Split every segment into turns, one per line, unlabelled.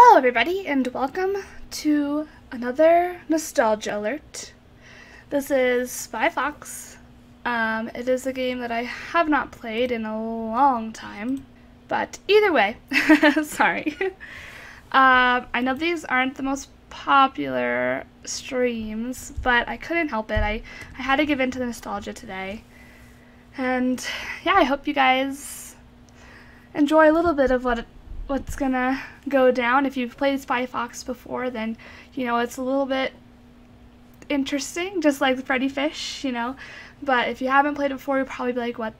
Hello, everybody, and welcome to another nostalgia alert. This is Spy Fox. Um, it is a game that I have not played in a long time, but either way, sorry. Um, I know these aren't the most popular streams, but I couldn't help it. I, I had to give in to the nostalgia today. And yeah, I hope you guys enjoy a little bit of what what's gonna go down. If you've played Spy Fox before, then you know it's a little bit interesting, just like Freddi Fish, you know. But if you haven't played it before, you'll probably be like, "What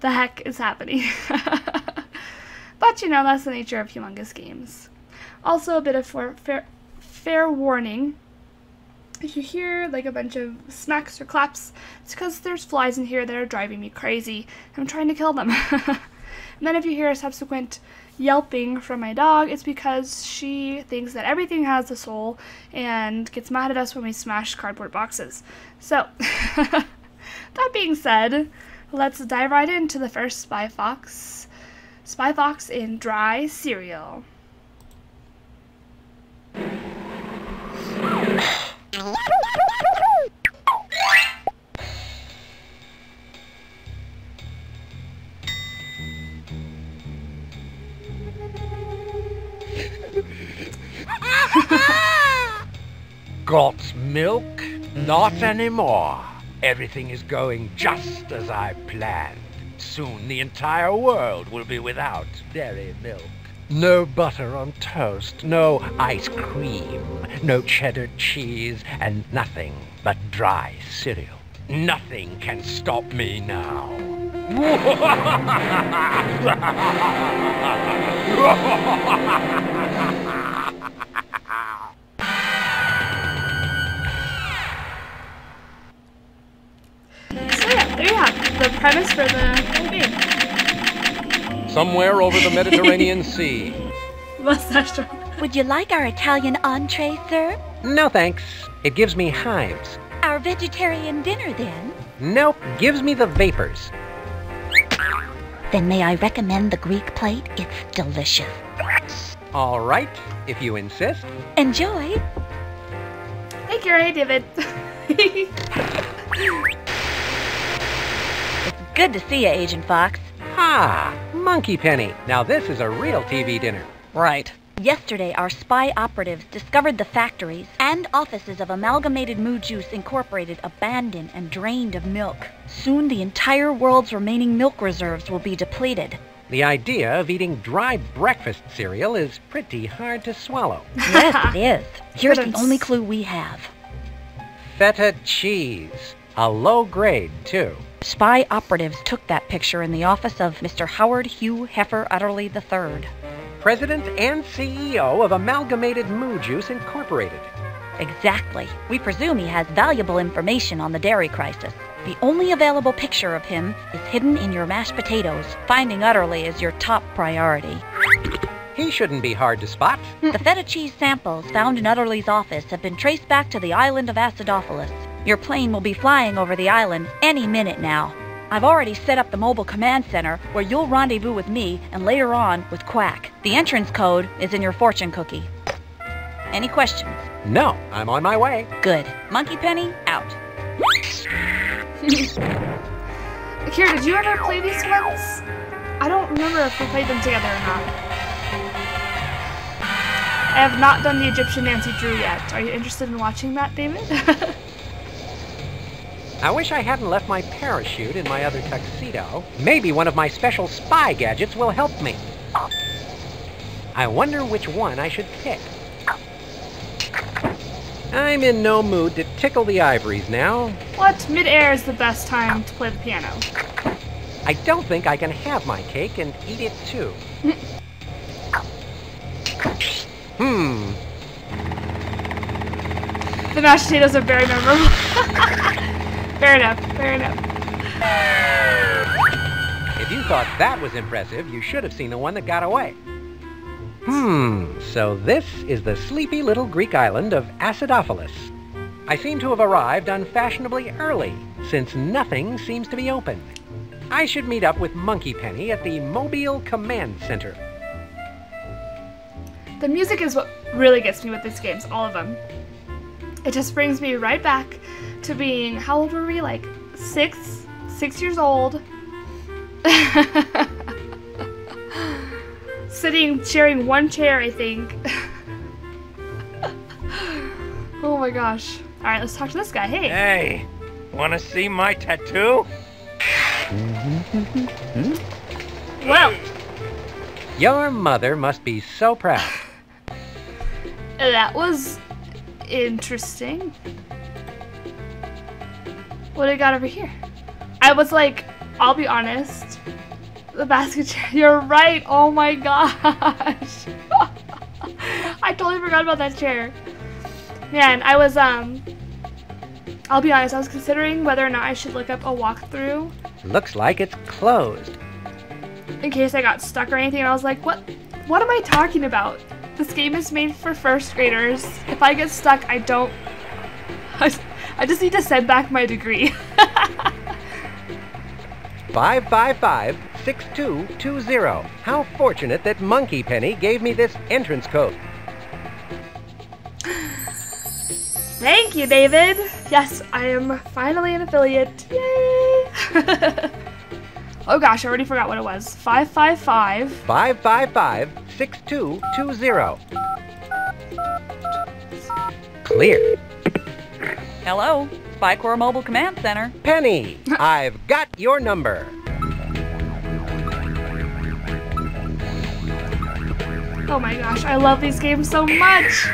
the heck is happening?" but you know that's the nature of humongous games. Also, a bit of for, fair, fair warning. If you hear like a bunch of smacks or claps, it's because there's flies in here that are driving me crazy. I'm trying to kill them. and then if you hear a subsequent yelping from my dog, it's because she thinks that everything has a soul and gets mad at us when we smash cardboard boxes. So, that being said, let's dive right into the first Spy Fox. Spy Fox in dry cereal.
Got milk? Not anymore. Everything is going just as I planned. Soon the entire world will be without dairy milk. No butter on toast, no ice cream, no cheddar cheese, and nothing but dry cereal. Nothing can stop me now.
So yeah, there you have the premise for the whole game.
Somewhere over the Mediterranean Sea.
Mustache dog.
Would you like our Italian entree, sir?
No thanks. It gives me hives.
Our vegetarian dinner, then?
Nope, gives me the vapors.
Then may I recommend the Greek plate? It's delicious.
All right, if you insist.
Enjoy!
Hey Kira, hey David.
It's good to see you, Agent Fox.
Ha! Monkey Penny. Now this is a real TV dinner.
Right. Yesterday, our spy operatives discovered the factories and offices of Amalgamated Moo Juice Incorporated abandoned and drained of milk. Soon, the entire world's remaining milk reserves will be depleted.
The idea of eating dry breakfast cereal is pretty hard to swallow.
Yes, it is. Here's the only clue we have.
Feta cheese. A low grade, too.
Spy operatives took that picture in the office of Mr. Howard Hugh Heifer Udderly III.
President and CEO of Amalgamated Moo Juice Incorporated.
Exactly. We presume he has valuable information on the dairy crisis. The only available picture of him is hidden in your mashed potatoes. Finding Udderly is your top priority.
He shouldn't be hard to spot.
the feta cheese samples found in Udderly's office have been traced back to the island of Acidophilus. Your plane will be flying over the island any minute now. I've already set up the mobile command center where you'll rendezvous with me and later on with Quack. The entrance code is in your fortune cookie. Any questions?
No, I'm on my way.
Good. Monkey Penny, out.
Kira, did you ever play these ones? I don't remember if we played them together or not. I have not done the Egyptian Nancy Drew yet. Are you interested in watching that, David?
I wish I hadn't left my parachute in my other tuxedo. Maybe one of my special spy gadgets will help me. I wonder which one I should pick. I'm in no mood to tickle the ivories now.
what? Mid-air is the best time to play the piano.
I don't think I can have my cake and eat it too. Hmm,
The mashed potatoes are very memorable. fair enough, fair enough.
if you thought that was impressive, you should have seen the one that got away. Hmm, so this is the sleepy little Greek island of Acidophilus. I seem to have arrived unfashionably early, since nothing seems to be open. I should meet up with Monkey Penny at the Mobile Command Center.
The music is what really gets me with these games, all of them. It just brings me right back to being, how old were we? Like six, six years old. Sitting, sharing one chair, I think. oh my gosh. Alright, let's talk to this guy. Hey.
Hey, wanna see my tattoo?
Well,
Your mother must be so proud.
that was interesting. What do I got over here? I was like, I'll be honest. The basket chair. You're right. Oh my gosh. I totally forgot about that chair. Man, I was um. I'll be honest. I was considering whether or not I should look up a walkthrough
Looks like it's closed.
in case I got stuck or anything. I was like, what? What am I talking about? This game is made for first graders. If I get stuck, I don't. I, I just need to send back my degree.
555 6220. How fortunate that Monkey Penny gave me this entrance code.
Thank you, David. Yes, I am finally an affiliate. Yay! oh gosh, I already forgot what it was. 555.
555 6220. Clear.
Hello, Spy Corps Mobile Command Center.
Penny, I've got your number.
Oh my gosh, I love these games so much.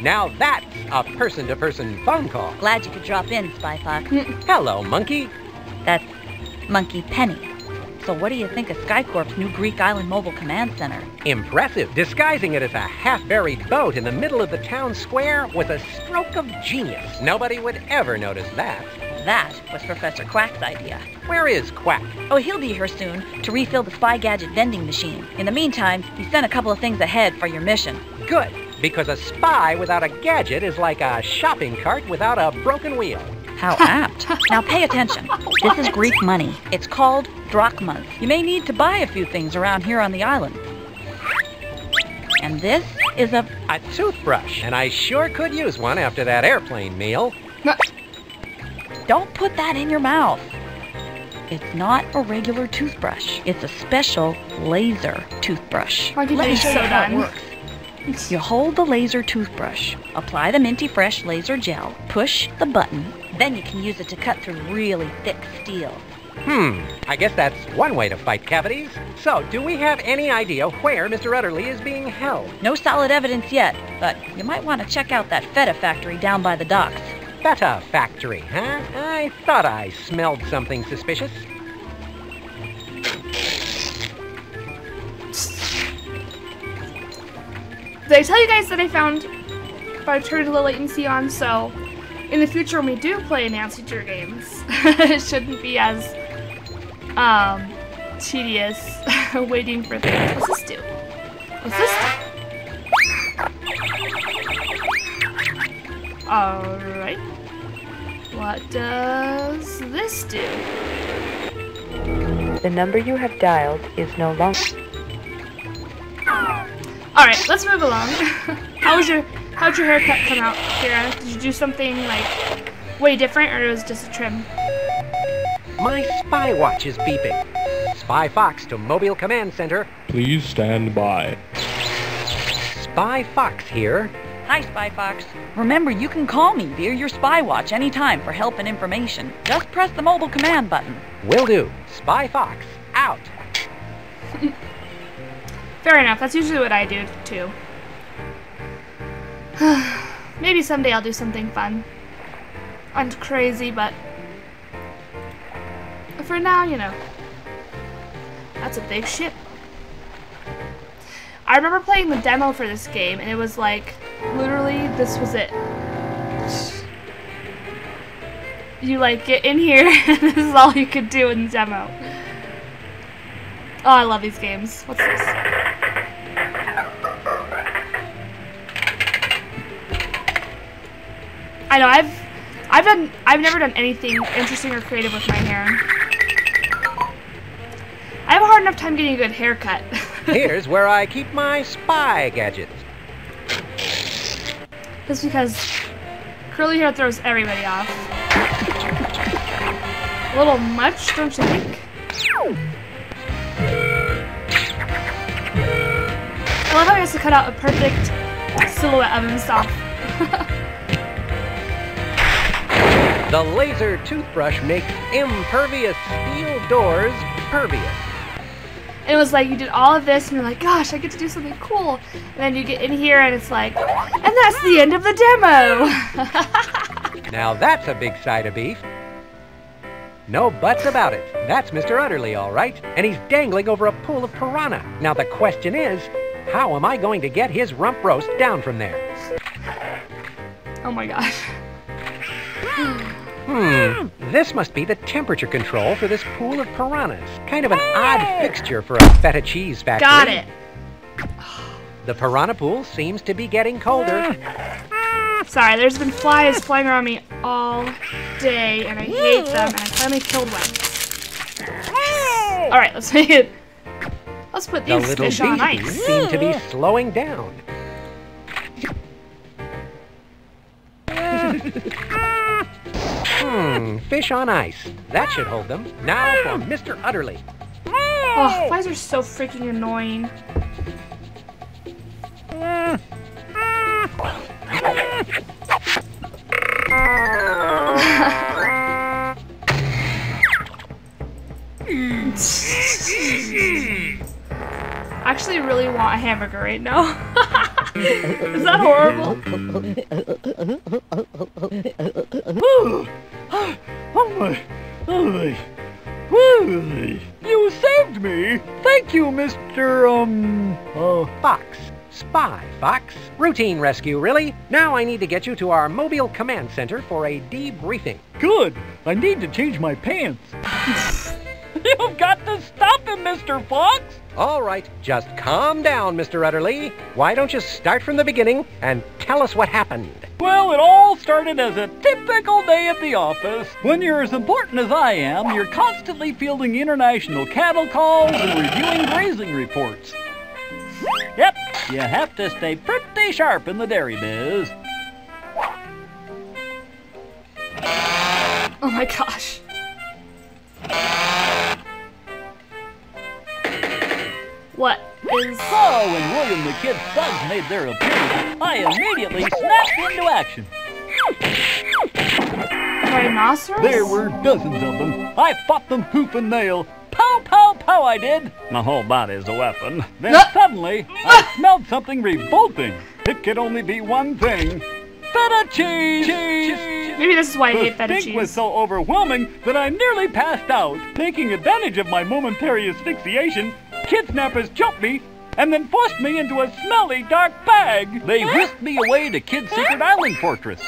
Now that's a person to person phone call.
Glad you could drop in, Spy Fox. Hmm.
Hello, Monkey.
That's Monkey Penny. So what do you think of Skycorp's new Greek Island Mobile Command Center?
Impressive. Disguising it as a half buried boat in the middle of the town square was a stroke of genius. Nobody would ever notice that.
That was Professor Quack's idea.
Where is Quack?
Oh, he'll be here soon to refill the Spy Gadget vending machine. In the meantime, he sent a couple of things ahead for your mission.
Good, because a spy without a gadget is like a shopping cart without a broken wheel.
How apt. now pay attention. This is Greek money. It's called drachmas. You may need to buy a few things around here on the island. And this is a
A toothbrush, and I sure could use one after that airplane meal.
Uh, Don't put that in your mouth. It's not a regular toothbrush. It's a special laser toothbrush. Let me show you how it works. You hold the laser toothbrush, apply the Minty Fresh laser gel, push the button, then you can use it to cut through really thick steel.
Hmm, I guess that's one way to fight cavities. So, do we have any idea where Mr. Udderly is being held?
No solid evidence yet, but you might want to check out that feta factory down by the docks.
Feta factory, huh? I thought I smelled something suspicious.
Did I tell you guys that I found but I turned low latency on so in the future when we do play Nancy Drew games, it shouldn't be as um tedious waiting for things. What's this do? What's this do? Alright. What does this do?
The number you have dialed is no longer.
Alright, let's move along. How was your how'd your haircut come out, Kira? Did you do something like way different or it was just a trim?
My spy watch is beeping. Spy Fox to Mobile Command Center.
Please stand by.
Spy Fox here.
Hi, Spy Fox. Remember, you can call me via your Spy Watch anytime for help and information. Just press the mobile command button.
Will do. Spy Fox, out.
Fair enough, that's usually what I do too. Maybe someday I'll do something fun. And crazy, but for now, you know. That's a big ship. I remember playing the demo for this game, and it was like, literally, this was it. You like get in here, and this is all you could do in the demo. Oh, I love these games. What's this? I know I've I've done I've never done anything interesting or creative with my hair. I have a hard hard enough time getting a good haircut.
Here's where I keep my spy gadgets.
Just because curly hair throws everybody off. A little much, don't you think? I love how he has to cut out a perfect silhouette of himself.
The laser toothbrush makes impervious steel doors pervious.
And it was like you did all of this and you're like, gosh, I get to do something cool. And then you get in here and it's like, and that's the end of the demo.
Now that's a big side of beef. No buts about it. That's Mr. Udderly, all right. And he's dangling over a pool of piranha. Now the question is, how am I going to get his rump roast down from there?
oh my gosh.
Hmm, this must be the temperature control for this pool of piranhas. Kind of an odd fixture for a feta cheese factory.
Got it.
The piranha pool seems to be getting colder. Ah.
Ah, sorry, there's been flies flying around me all day and I hate them and I finally killed one. Alright, let's make it. Let's put
The
these
little
fish on ice.
seem to be slowing down. Ah. Hmm, fish on ice. That should hold them. Now for Mr. Udderly.
Oh, flies are so freaking annoying. I actually really want a hamburger right now. Is that horrible?
You saved me! Thank you, Mr. Um, uh,
Fox. Spy, Fox. Routine rescue, really. Now I need to get you to our mobile command center for a debriefing.
good. I need to change my pants. You've got to stop him, Mr. Fox!
All right, just calm down, Mr. Udderly. Why don't you start from the beginning and tell us what happened?
Well, it all started as a typical day at the office. When you're as important as I am, you're constantly fielding international cattle calls and reviewing grazing reports. Yep, you have to stay pretty sharp in the dairy biz.
Oh my gosh. What is...
So, when William the Kid Suggs made their appearance, I immediately snapped into action.
Rhinoceros?
There were dozens of them. I fought them hoof and nail. Pow, pow, pow, I did. My whole body's a weapon. Then
Ah!
suddenly, I smelled something revolting. It could only be one thing. Feta cheese! cheese.
Maybe this is why I
The
hate feta cheese.
stink was so overwhelming that I nearly passed out. Taking advantage of my momentary asphyxiation, kidnappers jumped me and then forced me into a smelly, dark bag. They whisked me away to Kid Secret Island Fortress.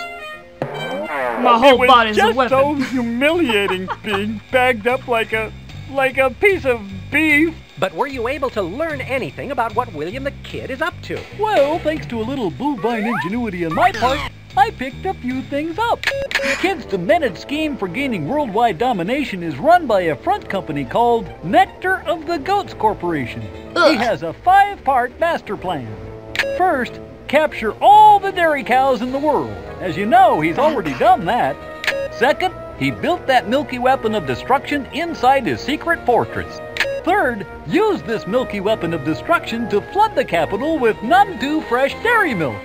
My whole
it was
body's a
just
weapon.
so humiliating being bagged up like a like a piece of beef.
But were you able to learn anything about what William the Kid is up to?
Well, thanks to a little bovine ingenuity on my part, I picked a few things up. The kid's demented scheme for gaining worldwide domination is run by a front company called Nectar of the Goats Corporation. He has a five-part master plan. First, capture all the dairy cows in the world. As you know, he's already done that. Second, he built that milky weapon of destruction inside his secret fortress. Third, use this milky weapon of destruction to flood the capital with none too fresh dairy milk.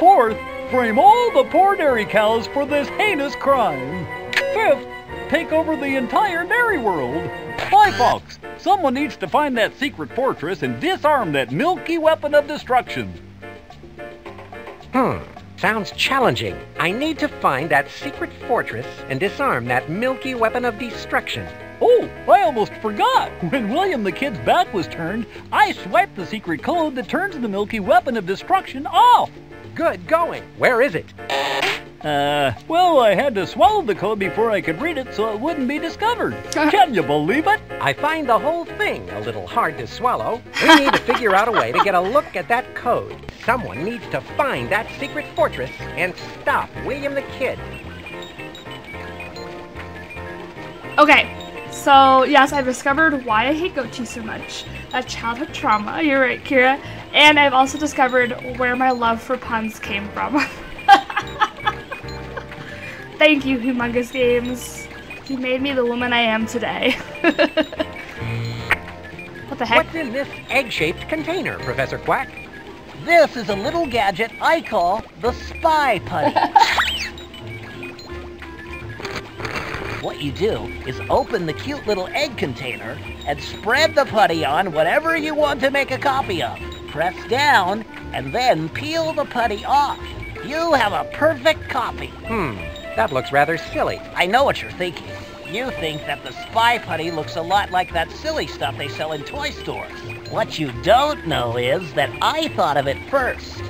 Fourth, frame all the poor dairy cows for this heinous crime. Fifth, take over the entire dairy world. Bye, Fox. Someone needs to find that secret fortress and disarm that milky weapon of destruction.
Hmm, sounds challenging. I need to find that secret fortress and disarm that milky weapon of destruction.
Oh, I almost forgot. When William the Kid's back was turned, I swiped the secret code that turns the milky weapon of destruction off.
Good going. Where is it?
Uh, well, I had to swallow the code before I could read it so it wouldn't be discovered. Can you believe it?
I find the whole thing a little hard to swallow. We need to figure out a way to get a look at that code. Someone needs to find that secret fortress and stop William the Kid.
Okay, So, yes, I've discovered why I hate goat cheese so much. That childhood trauma. You're right, Kira. And I've also discovered where my love for puns came from. Thank you, Humongous Games. You made me the woman I am today. what the heck?
What's in this egg-shaped container, Professor Quack?
This is a little gadget I call the Spy Putty. what you do is open the cute little egg container and spread the putty on whatever you want to make a copy of. Press down and then peel the putty off. You have a perfect copy.
Hmm, that looks rather silly.
I know what you're thinking. You think that the Spy Putty looks a lot like that silly stuff they sell in toy stores. What you don't know is that I thought of it first.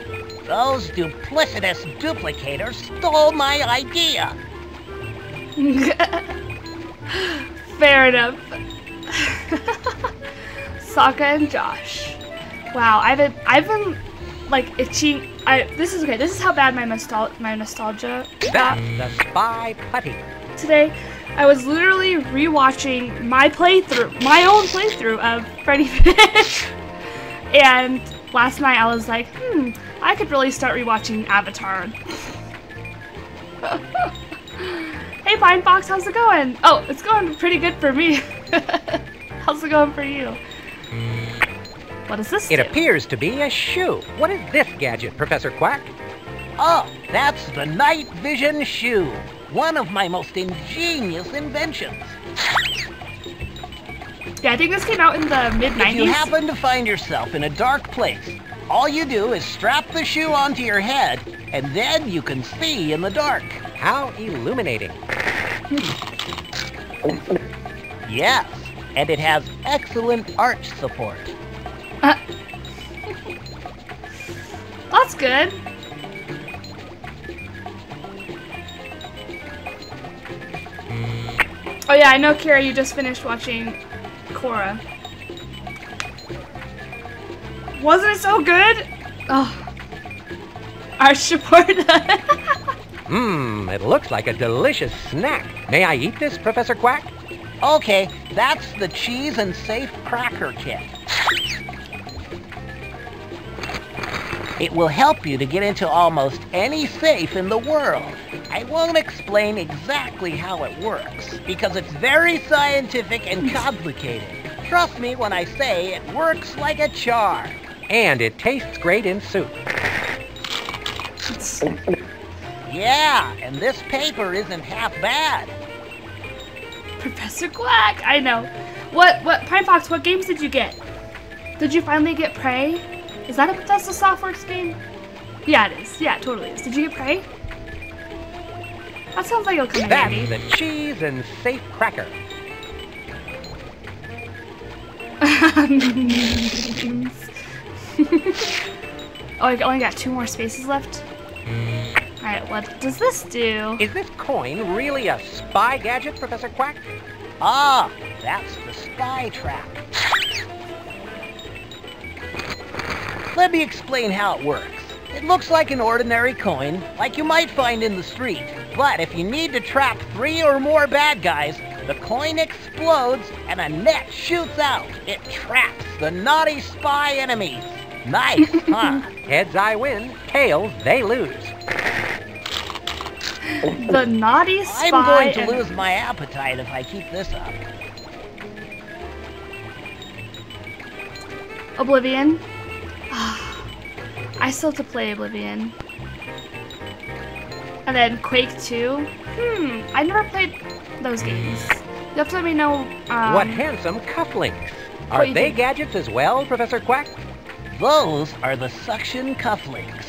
Those duplicitous duplicators stole my idea.
Fair enough. Sokka and Josh. Wow, I've been I've been like itching. I this is okay. This is how bad my nostal my nostalgia got
the spy putty.
today. I was literally rewatching my playthrough, my own playthrough of Freddi Fish, and last night I was like, hmm, I could really start rewatching Avatar. hey, Pine Fox, how's it going? Oh, it's going pretty good for me. how's it going for you? What is this
It
do?
appears to be a shoe. What is this gadget, Professor Quack?
Oh, that's the night vision shoe. One of my most ingenious inventions.
Yeah, I think this came out in the mid 90s.
If you happen to find yourself in a dark place, all you do is strap the shoe onto your head, and then you can see in the dark.
How illuminating.
Yes, and it has excellent arch support.
Uh, that's good. Hmm. Oh yeah, I know, Kira, you just finished watching Korra. Wasn't it so good? Oh. Arch support.
Mmm, it looks like a delicious snack. May I eat this, Professor Quack?
Okay, that's the cheese and safe cracker kit. It will help you to get into almost any safe in the world. I won't explain exactly how it works, because it's very scientific and complicated. Trust me when I say it works like a charm.
And it tastes great in soup.
Yeah, and this paper isn't half bad.
Professor Quack. I know. What? What? Pine Fox. What games did you get? Did you finally get Prey? Is that a Bethesda Softworks game? Yeah, it is. Yeah, it totally is. Did you get Prey? That sounds like it'll come
That's
handy.
the cheese and safe cracker.
oh, I only got two more spaces left. Alright, what does this do?
Is this coin really a spy gadget, Professor Quack?
Ah, that's the spy trap. Let me explain how it works. It looks like an ordinary coin, like you might find in the street. But if you need to trap three or more bad guys, the coin explodes and a net shoots out. It traps the naughty spy enemies. Nice, huh?
Heads I win, tails they lose.
The naughty spy.
I'm going to lose my appetite if I keep this up.
Oblivion. I still have to play Oblivion. And then Quake 2. Hmm, I never played those games. You have to let me know. Um,
what handsome cufflinks. Are
what
they
think?
gadgets as well, Professor Quack?
Those are the suction cufflinks.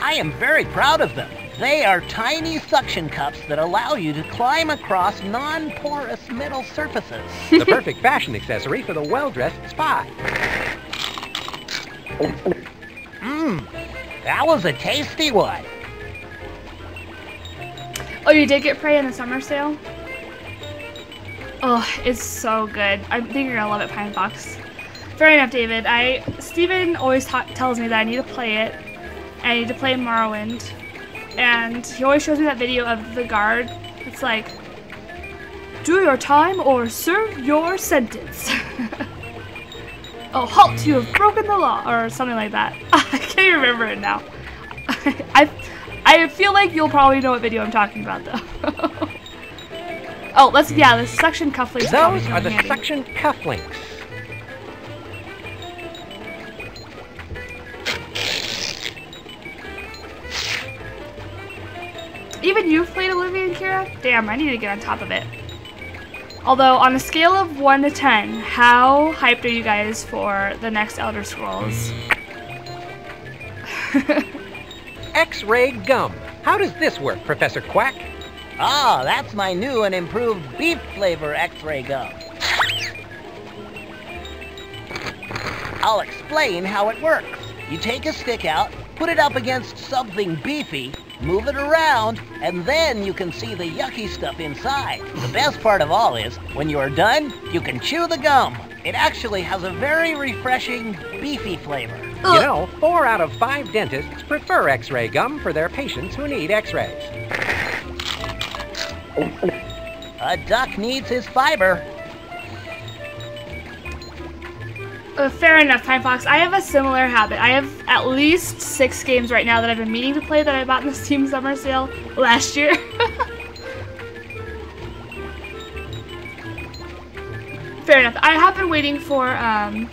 I am very proud of them. They are tiny suction cups that allow you to climb across non-porous metal surfaces.
the perfect fashion accessory for the well-dressed spy.
Mmm, that was a tasty one.
Oh, you did get Prey in the summer sale? Oh, it's so good. I think you're gonna love it, Pine Fox. Fair enough, David. I Steven always tells me that I need to play it. I need to play Morrowind. and he always shows me that video of the guard. It's like, do your time or serve your sentence. oh, halt! You have broken the law, or something like that. I can't remember it now. I, I feel like you'll probably know what video I'm talking about, though. Oh, let's yeah, the suction cufflinks.
Those are the handy. suction cufflinks.
Even you've played Oblivion and Kira? Damn, I need to get on top of it. Although, on a scale of 1 to 10, how hyped are you guys for the next Elder Scrolls?
X-ray gum. How does this work, Professor Quack?
Ah, that's my new and improved beef flavor X-ray gum. I'll explain how it works. You take a stick out, put it up against something beefy, move it around, and then you can see the yucky stuff inside. The best part of all is, when you're done, you can chew the gum. It actually has a very refreshing, beefy flavor.
You know, four out of five dentists prefer x-ray gum for their patients who need x-rays.
A duck needs his fiber.
Uh, fair enough, Time Fox. I have a similar habit. I have at least six games right now that I've been meaning to play that I bought in the Steam Summer Sale last year. fair enough. I have been waiting for um,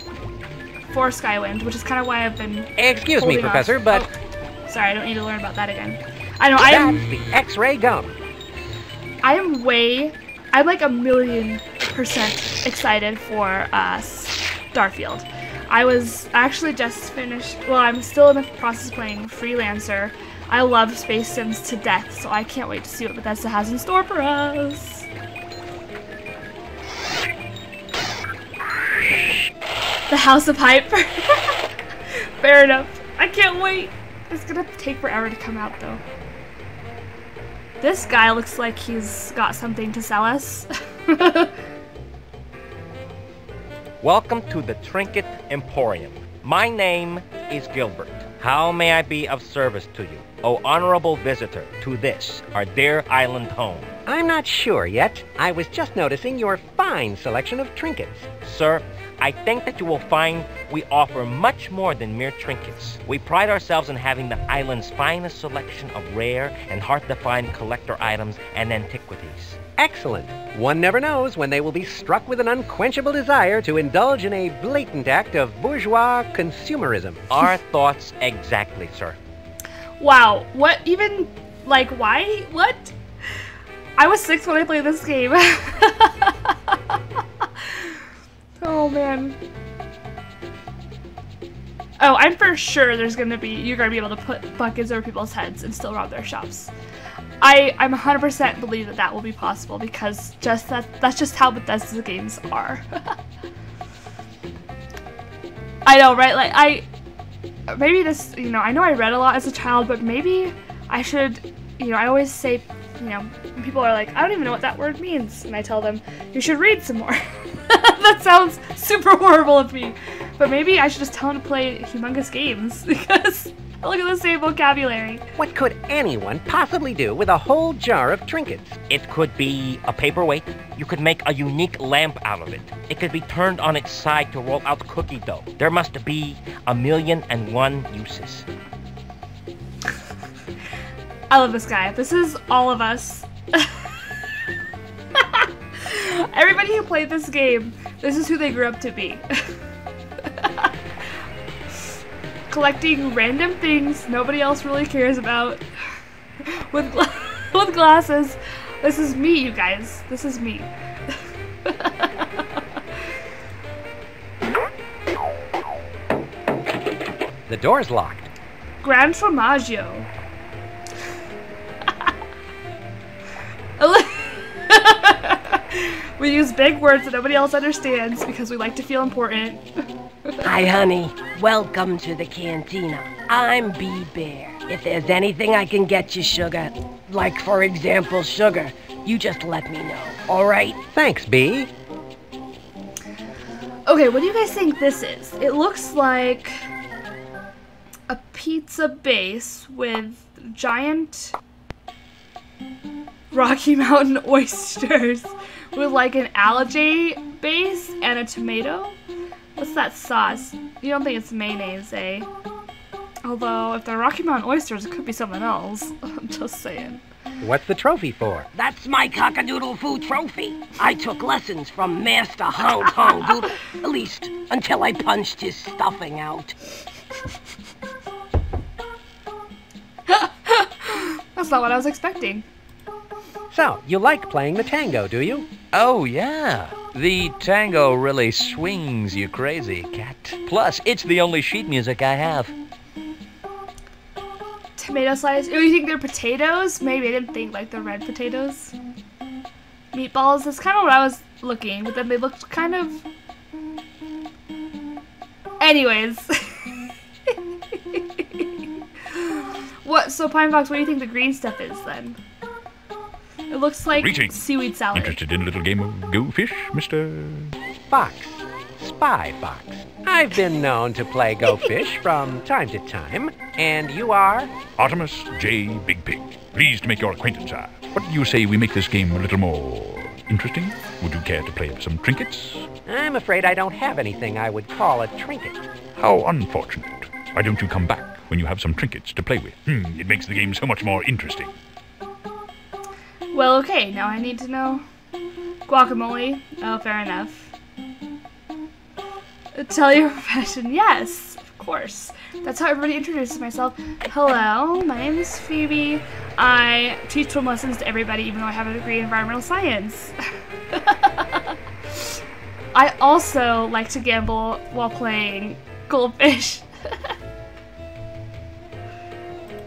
for Skywind, which is kind of why I've been.
Excuse me, Professor,
off.
but.
Oh, sorry, I don't need to learn about that again. I know. I am.
the X-ray gum.
I am way. I'm like a million percent excited for us. Starfield. I was actually just finished, well, I'm still in the process of playing Freelancer. I love Space Sims to death, so I can't wait to see what Bethesda has in store for us. The House of Hype. Fair enough. I can't wait. It's gonna take forever to come out, though. This guy looks like he's got something to sell us.
Welcome to the Trinket Emporium. My name is Gilbert. How may I be of service to you, O honorable visitor, to this, our dear island home?
I'm not sure yet. I was just noticing your fine selection of trinkets.
Sir, I think that you will find we offer much more than mere trinkets. We pride ourselves in having the island's finest selection of rare and hard-to-find collector items and antiquities.
Excellent. One never knows when they will be struck with an unquenchable desire to indulge in a blatant act of bourgeois consumerism.
Our thoughts exactly, sir.
Wow. What even, like, why? What? I was six when I played this game. oh, man. Oh, I'm for sure there's gonna be, you're gonna be able to put buckets over people's heads and still rob their shops. I I'm 100% believe that that will be possible because just that that's just how Bethesda games are. I know, right? Like I maybe this, you know, I know I read a lot as a child, but maybe I should, you know, I always say, you know, people are like, I don't even know what that word means, and I tell them, you should read some more. that sounds super horrible of me, but maybe I should just tell him to play humongous games because Look at the same vocabulary.
What could anyone possibly do with a whole jar of trinkets?
It could be a paperweight. You could make a unique lamp out of it. It could be turned on its side to roll out cookie dough. There must be a million and one uses.
I love this guy. This is all of us. Everybody who played this game, this is who they grew up to be. collecting random things nobody else really cares about with gla with glasses. This is me, you guys. This is me.
the door's locked.
Gran Formaggio. We use big words that nobody else understands because we like to feel important.
Hi, honey. Welcome to the cantina. I'm Bee Bear. If there's anything I can get you, sugar, like for example, sugar, you just let me know. All right?
Thanks, Bee.
Okay, what do you guys think this is? It looks like a pizza base with giant Rocky Mountain oysters with like an algae base and a tomato. What's that sauce? You don't think it's mayonnaise, eh? Although, if they're Rocky Mountain oysters, it could be something else. I'm just saying.
What's the trophy for?
That's my cockadoodle foo trophy. I took lessons from Master Hong Kong Doodle. At least until I punched his stuffing out.
That's not what I was expecting.
So, you like playing the tango, do you?
Oh, yeah. The tango really swings you crazy, cat. Plus, it's the only sheet music I have.
Tomato slices? Oh, you think they're potatoes? Maybe I didn't think like the red potatoes. Meatballs. That's kind of what I was looking, but then they looked kind of. Anyways. what? So Pine Fox, what do you think the green stuff is then? It looks like
Greetings.
seaweed salad.
Interested in a little game of Go Fish, Mr.
Fox. Spy Fox. I've been known to play Go Fish from time to time, and you are?
Artemis J. Big Pig. Pleased to make your acquaintance, sir. What do you say we make this game a little more interesting? Would you care to play for some trinkets?
I'm afraid I don't have anything I would call a trinket.
How unfortunate. Why don't you come back when you have some trinkets to play with? Hmm, it makes the game so much more interesting.
Well, okay, now I need to know. Guacamole. Oh, fair enough. Tell your profession. Yes, of course. That's how everybody introduces myself. Hello, my name is Phoebe. I teach swim lessons to everybody, even though I have a degree in environmental science. I also like to gamble while playing goldfish.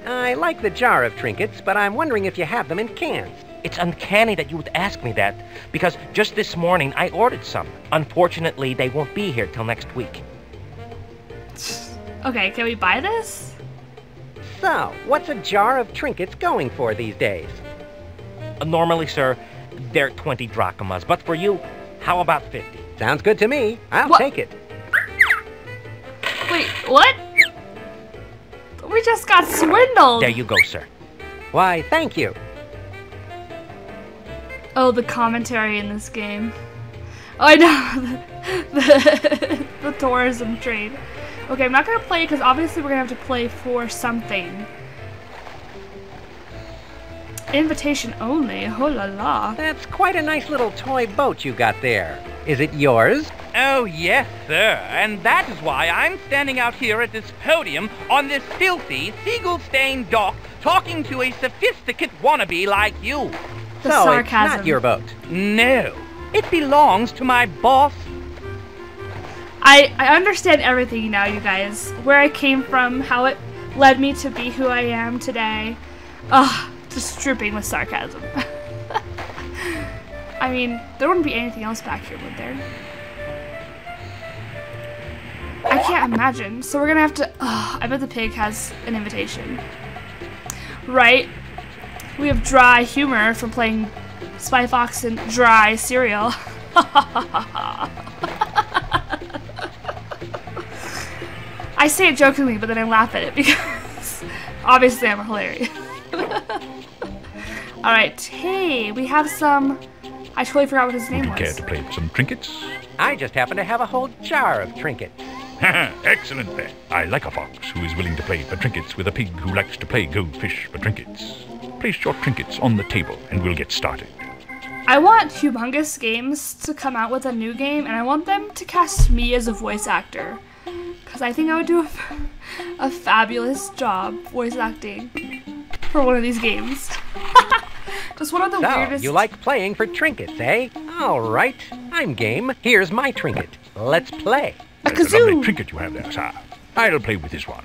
I like the jar of trinkets, but I'm wondering if you have them in cans.
It's uncanny that you would ask me that, because just this morning I ordered some. Unfortunately, they won't be here till next week.
okay, can we buy this?
So, what's a jar of trinkets going for these days?
Uh, normally, sir, they're 20 drachmas, but for you, how about 50?
Sounds good to me. I'll
What?
take it.
Wait, what? We just got swindled.
There you go, sir.
Why, thank you.
Oh, the commentary in this game. Oh, I know. The, the, the tourism trade. Okay, I'm not going to play because obviously we're going to have to play for something. Invitation only. Oh la la.
That's quite a nice little toy boat you got there. Is it yours?
Oh, yes, sir. And that is why I'm standing out here at this podium on this filthy, seagull stained dock talking to a sophisticate wannabe like you.
The
so,
sarcasm.
it's not your boat.
No, it belongs to my boss.
I, I understand everything now, you guys. Where I came from, how it led me to be who I am today. Ugh, just dripping with sarcasm. I mean, there wouldn't be anything else back here, would there? I can't imagine. So we're gonna have to. Ugh, I bet the pig has an invitation. Right? We have dry humor from playing Spy Fox and dry cereal. I say it jokingly, but then I laugh at it because obviously I'm hilarious. Alright, hey, we have some. I totally forgot what his name
Would you care to play for some trinkets?
I just happen to have a whole jar of trinkets.
Excellent then. I like a fox who is willing to play for trinkets with a pig who likes to play go fish for trinkets. Place your trinkets on the table and we'll get started.
I want Humongous Games to come out with a new game, and I want them to cast me as a voice actor. Because I think I would do a, f- a fabulous job voice acting for one of these games. Just one of the
So,
weirdest.
you like playing for trinkets, eh? All right, I'm game. Here's my trinket. Let's play.
a
That's a lovely
kazoo!
trinket you have there, sir. I'll play with this one.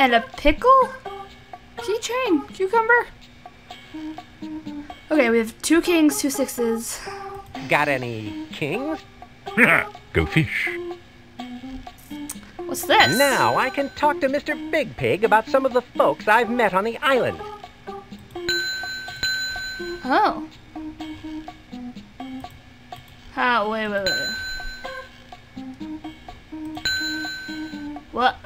And a pickle? Keychain? Cucumber? Okay, we have two kings, two sixes.
Got any kings?
go fish.
What's this?
Now I can talk to Mr. Big Pig about some of the folks I've met on the island.
Oh. Ah, wait, wait, wait. What?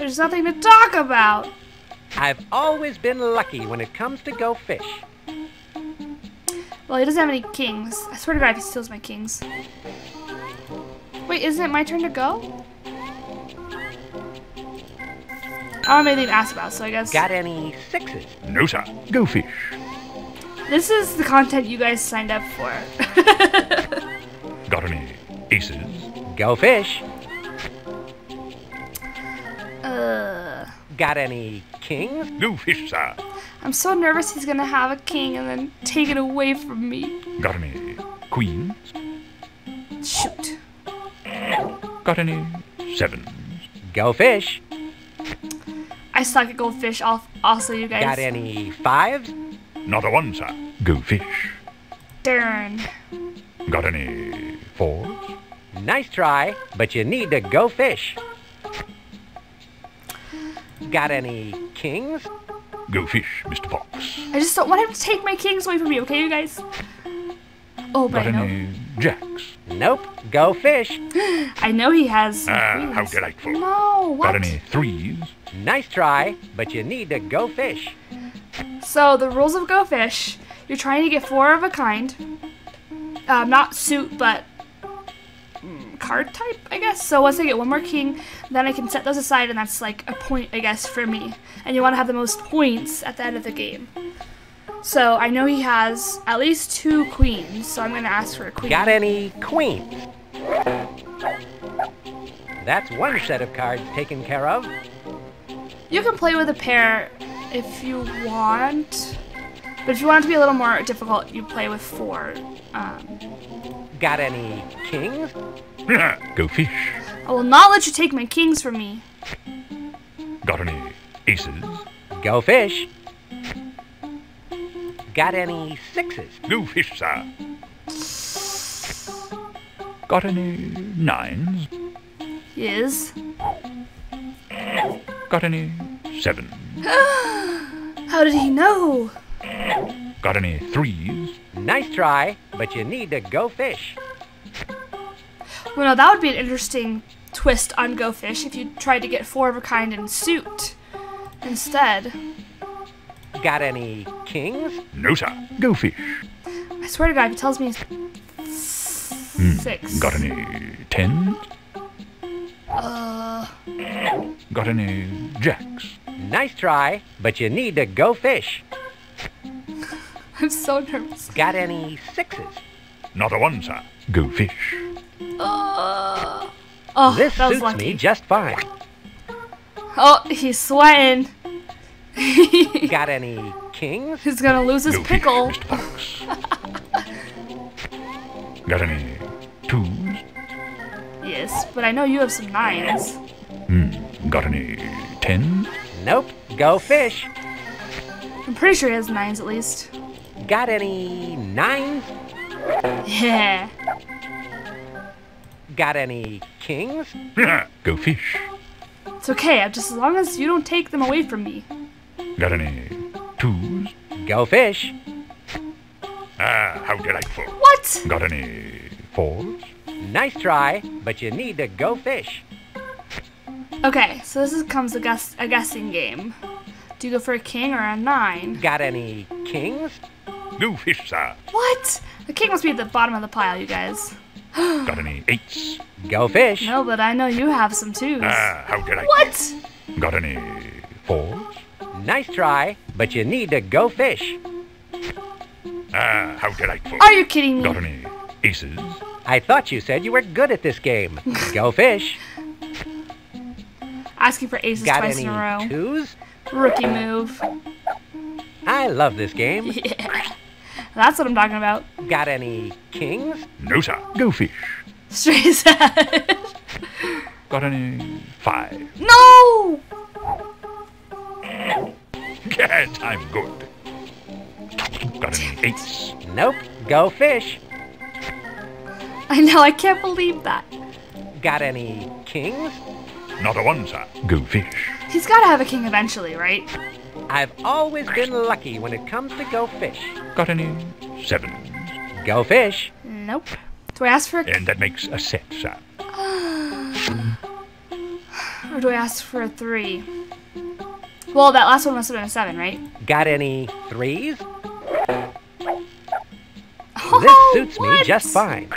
There's nothing to talk about.
I've always been lucky when it comes to go fish.
Well, he doesn't have any kings. I swear to God, if he steals my kings. Wait, isn't it my turn to go? I don't have anything to ask about, so I guess.
Got any sixes?
No, sir. Go fish.
This is the content you guys signed up for.
Got any aces?
Go fish. Got any kings?
Go fish, sir.
I'm so nervous he's gonna have a king and then take it away from me.
Got any queens?
Shoot.
Got any sevens?
Go fish.
I suck at goldfish. al- Also, you guys.
Got any fives?
Not a one, sir. Go fish.
Darn.
Got any fours?
Nice try, but you need to go fish. Got any kings?
Go fish, Mr. Fox.
I just don't want him to take my kings away from me, okay, you guys? Oh, but
Got
I know.
any jacks?
Nope. Go fish.
I know he has. some
Ah, how delightful.
No, what?
Got any threes?
Nice try, but you need to go fish.
So the rules of Go Fish: you're trying to get four of a kind. Um, not suit, but mm, card type, I guess. So once I get one more king, then I can set those aside, and that's like a point, I guess, for me. And you want to have the most points at the end of the game. So I know he has at least two queens, so I'm gonna ask for a queen.
Got any queens? That's one set of cards taken care of.
You can play with a pair if you want, but if you want it to be a little more difficult, you play with four. Um,
Got any kings?
Go fish.
I will not let you take my kings from me.
Got any aces?
Go fish. Got any sixes?
Go fish, sir. Got any nines?
Yes.
Got any sevens?
how did he know?
Got any threes?
Nice try, but you need to go fish.
Well, no, that would be an interesting twist on Go Fish if you tried to get four of a kind in suit instead.
Got any kings?
No, sir. Go fish.
I swear to God, if he tells me
Hmm.
six.
Got any tens?
Uh,
Got any jacks?
Nice try, but you need to go fish.
I'm so nervous.
Got any sixes?
Not a one, sir. Go fish.
Uh, oh,
this
that was
suits
lucky.
me just fine.
Oh, he's sweating.
Got any kings?
He's gonna lose his
Go fish,
pickle.
Mr. Fox. Got any twos?
Yes, but I know you have some nines.
Hmm. Got any tens?
Nope. Go fish.
I'm pretty sure he has nines at least.
Got any nines?
Yeah.
Got any kings?
Go fish.
It's okay, just as long as you don't take them away from me.
Got any twos?
Go fish.
Ah, how delightful.
What?
Got any fours?
Nice try, but you need to go fish.
Okay, so this is, comes a, guess, a guessing game. Do you go for a king or a nine?
Got any kings?
Go fish, sir.
What? The king must be at the bottom of the pile, you guys.
Got any eights?
Go fish.
No, but I know you have some twos.
Ah, how did I?
What?
Got any fours?
Nice try, but you need to go fish.
Ah, how delightful.
Are you kidding me?
Got any aces?
I thought you said you were good at this game. go fish.
Asking for aces
Got
twice
any
in a row.
twos?
Rookie move.
I love this game.
Yeah. That's what I'm talking about.
Got any kings?
No, sir. Go fish.
Straight set.
Got any five?
no!
Yes, I'm good. Got any eights?
Nope. Go fish.
I know, I can't believe that.
Got any kings?
Not a one, sir. Go fish.
He's gotta have a king eventually, right?
I've always been lucky when it comes to go fish.
Got any Seven.
Go fish.
Nope. Do I ask for a
And that makes a set, sir.
Are Or do I ask for a three? Well, that last one must have been a seven, right?
Got any threes?
Oh,
this suits me just fine.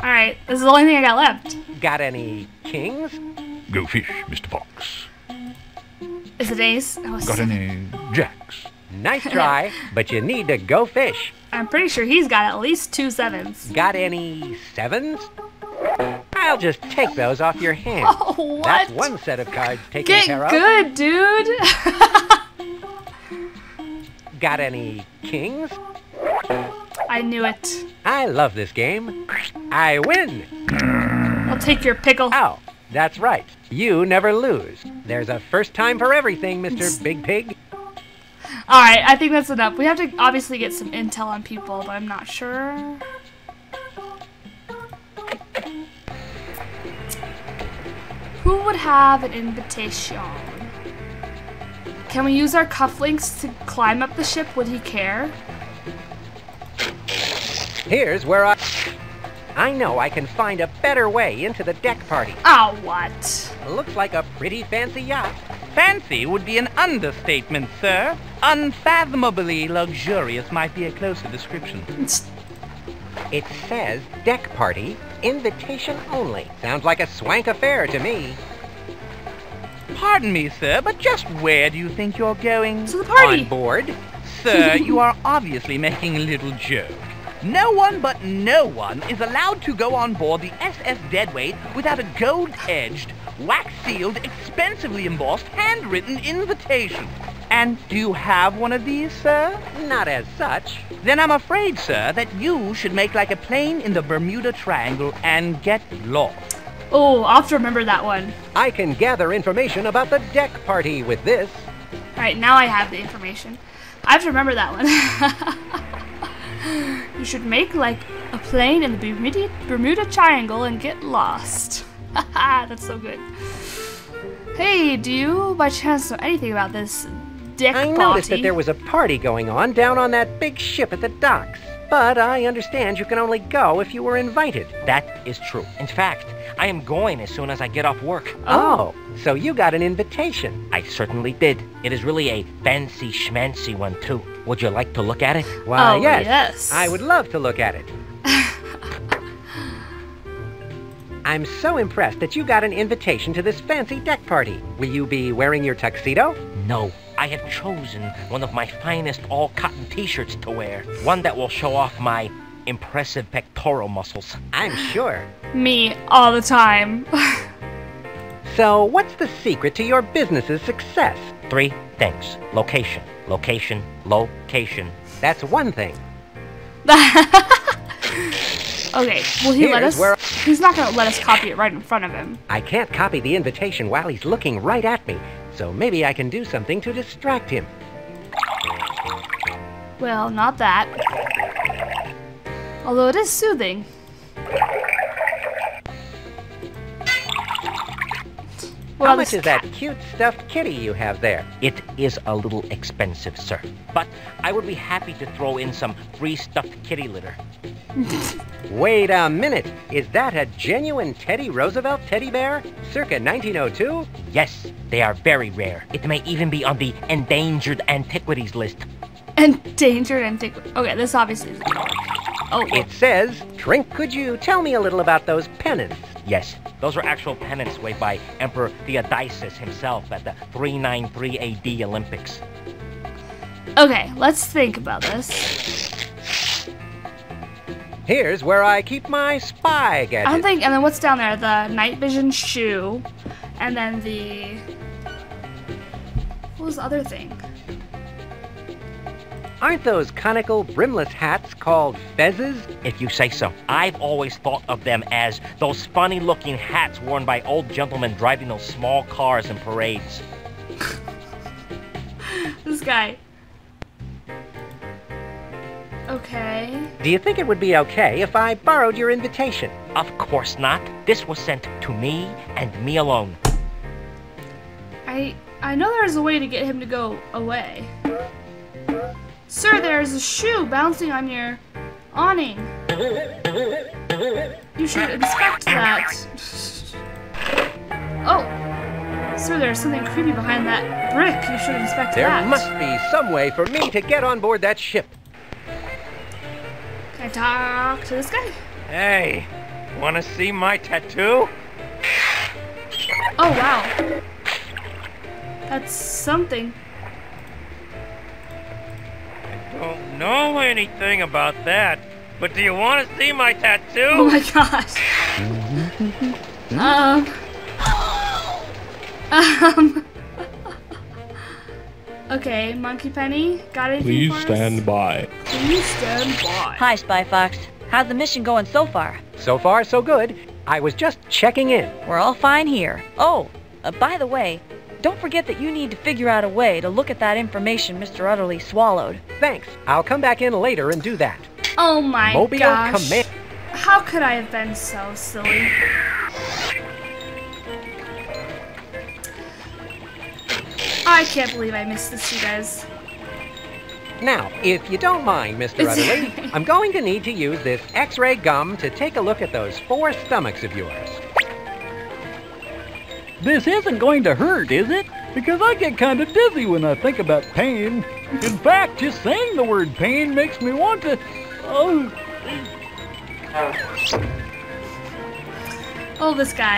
Alright, this is the only thing I got left.
Got any kings?
Go fish, Mr. Fox.
Is it ace? Oh,
Got any jacks?
Nice try, but you need to go fish.
I'm pretty sure he's got at least two sevens.
Got any sevens? I'll just take those off your hand.
Oh, what?
That's one set of cards taken
Get
care of.
good, dude!
Got any kings?
I knew it.
I love this game. I win.
I'll take your pickle.
Oh, that's right. You never lose. There's a first time for everything, Mr. Big Pig.
Alright, I think that's enough. We have to obviously get some intel on people, but I'm not sure. Who would have an invitation? Can we use our cufflinks to climb up the ship? Would he care?
Here's where I. I know I can find a better way into the deck party.
Oh, what?
Looks like a pretty fancy yacht.
Fancy would be an understatement, sir. Unfathomably luxurious might be a closer description.
It says deck party, invitation only. Sounds like a swank affair to me.
Pardon me, sir, but just where do you think you're going?
To the party!
On board?
Sir, you are obviously making a little joke. No one but no one is allowed to go on board the SS Deadweight without a gold-edged, wax-sealed, expensively embossed, handwritten invitation. And do you have one of these, sir?
Not as such.
Then I'm afraid, sir, that you should make like a plane in the Bermuda Triangle and get lost.
Oh, I'll have to remember that one.
I can gather information about the deck party with this.
Alright, now I have the information. I have to remember that one. you should make like a plane in the Bermuda, Bermuda Triangle and get lost. Haha, that's so good. Hey, do you by chance know anything about this deck
I
party?
noticed that there was a party going on down on that big ship at the docks. But I understand you can only go if you were invited.
That is true. In fact, I am going as soon as I get off work.
Oh, oh so you got an invitation.
I certainly did. It is really a fancy schmancy one, too. Would you like to look at it?
Why,
Oh,
yes.
yes.
I would love to look at it. I'm so impressed that you got an invitation to this fancy deck party. Will you be wearing your tuxedo?
No. I have chosen one of my finest all cotton t-shirts to wear. One that will show off my impressive pectoral muscles.
I'm sure.
Me all the time.
So, what's the secret to your business's success?
Three things. Location, location, location.
That's one thing.
okay, will he let us?
where-
He's not gonna let us copy it right in front of him.
I can't copy the invitation while he's looking right at me, so maybe I can do something to distract him.
Well, not that. Although it is soothing. Well,
How much
this
is that cute stuffed kitty you have there?
It is a little expensive, sir. But I would be happy to throw in some free stuffed kitty litter.
Wait a minute. Is that a genuine Teddy Roosevelt teddy bear? Circa 1902?
Yes, they are very rare. It may even be on the endangered antiquities list.
Endangered antiquity. Okay, this obviously is. Oh,
It says, Drink, could you tell me a little about those pennants?
Yes, those were actual pennants waved by Emperor Theodosius himself at the 393 AD Olympics.
okay. Let's think about this.
Here's where I keep my spy gadget.
I don't think. And then what's down there? The night vision shoe, and then the. What was the other thing?
Aren't those conical brimless hats called fezzes?
If you say so. I've always thought of them as those funny looking hats worn by old gentlemen driving those small cars in parades.
This guy. Okay.
Do you think it would be okay if I borrowed your invitation?
Of course not. This was sent to me and me alone.
I I know there's a way to get him to go away. Sir, there's a shoe bouncing on your awning. You should inspect that. oh, Sir, there's something creepy behind that brick. You should inspect
There
that.
There must be some way for me to get on board that ship.
Can I talk to this guy?
Hey, wanna see my tattoo?
Oh, wow. That's something.
Don't know anything about that, but do you wanna see my tattoo?
Oh my gosh. um. Um. okay, Monkey Penny, got anything
Please
for us?
stand by.
Please stand by.
Hi, Spy Fox. How's the mission going so far?
So far, so good. I was just checking in.
We're all fine here. Oh, uh, by the way, don't forget that you need to figure out a way to look at that information Mr. Udderly swallowed.
Thanks. I'll come back in later and do that.
Oh my
Mobile
gosh.
command.
How could I have been so silly? I can't believe I missed this, you guys.
Now, if you don't mind, Mr.
It's-
Udderly, I'm going to need to use this X-ray gum to take a look at those four stomachs of yours.
This isn't going to hurt, is it? Because I get kind of dizzy when I think about pain. In fact, just saying the word pain makes me want to. Oh.
Oh, this guy.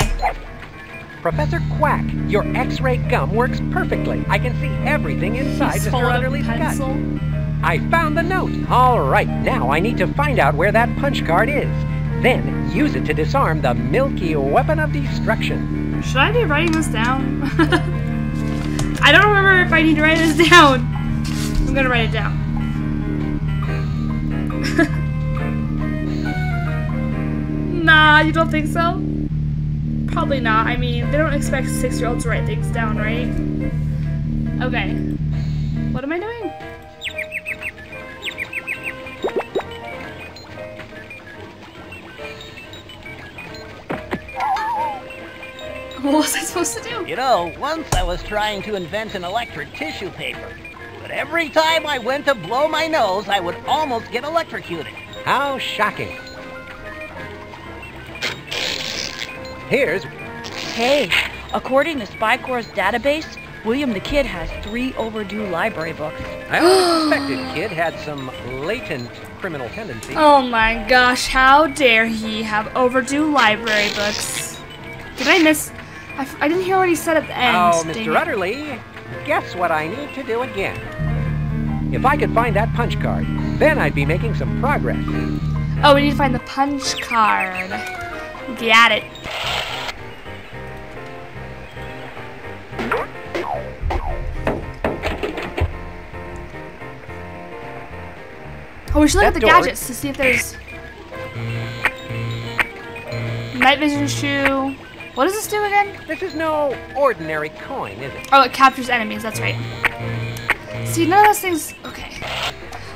Professor Quack, your X-ray gum works perfectly. I can see everything inside Mr.
Udderly's
gut. I found the note. All right, now I need to find out where that punch card is. Then use it to disarm the milky weapon of destruction.
Should I be writing this down? I don't remember if I need to write this down. I'm gonna write it down. nah, you don't think so? Probably not. I mean, they don't expect six-year-olds to write things down, right? Okay. What am I doing? What was I supposed to do?
You know, once I was trying to invent an electric tissue paper. But every time I went to blow my nose, I would almost get electrocuted.
How shocking. Here's
Hey, according to Spy Corps' database, William the Kid has three overdue library books.
I always suspected Kid had some latent criminal tendencies.
Oh my gosh, how dare he have overdue library books. Did I miss? I, f- I didn't hear what he said at the end.
Oh, Mr. Udderly, guess what I need to do again? If I could find that punch card, then I'd be making some progress.
Oh, we need to find the punch card. Got it. Oh, we should look at the
door-
gadgets to see if there's mm. night vision shoe. What does this do again?
This is no ordinary coin, is it?
Oh, it captures enemies. That's right. See, none of those things. Okay.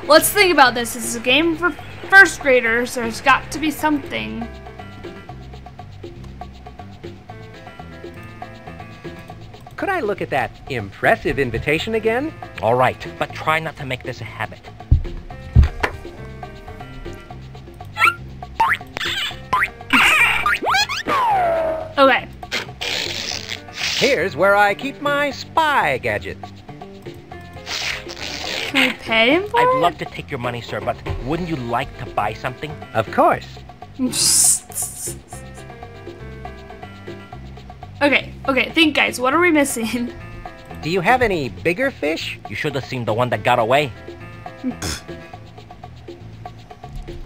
Let's think about this. This is a game for first graders. There's got to be something.
Could I look at that impressive invitation again?
All right, but try not to make this a habit.
Okay.
Here's where I keep my spy gadgets.
Can we pay him for
I'd
it?
love to take your money, sir, but wouldn't you like to buy something?
Of course.
okay. Okay. Think, guys. What are we missing?
Do you have any bigger fish?
You should have seen the one that got away.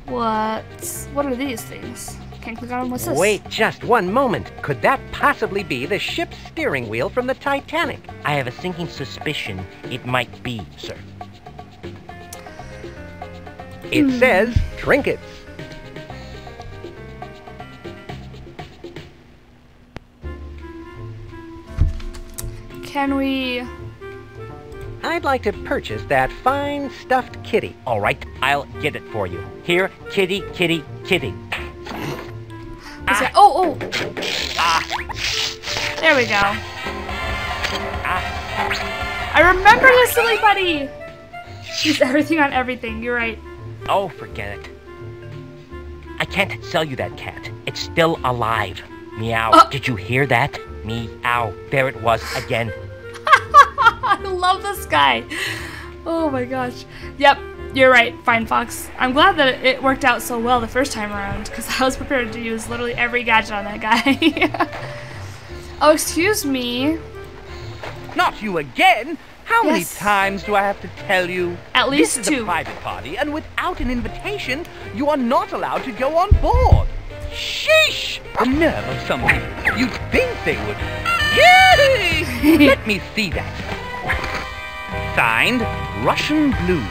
What? What are these things? Can't click on. What's this?
Wait just one moment. Could that possibly be the ship's steering wheel from the Titanic?
I have a sinking suspicion it might be, sir.
It
Hmm.
says trinkets.
Can we?
I'd like to purchase that fine stuffed kitty.
All right, I'll get it for you. Here, kitty, kitty, kitty.
That? Oh, oh. There we go. I remember this silly buddy. He's everything on everything. You're right.
Oh, forget it. I can't sell you that cat. It's still alive. Meow.
Uh.
Did you hear that? Meow. There it was again.
I love this guy. Oh my gosh. Yep, you're right, Fine Fox. I'm glad that it worked out so well the first time around because I was prepared to use literally every gadget on that guy. oh, excuse me.
Not you again! How many times do I have to tell you?
At least
this is
two.
a private party, and without an invitation, you are not allowed to go on board. Sheesh! The nerve of some people. You'd think they would. Yay! Let me see that. Signed, Russian Blue.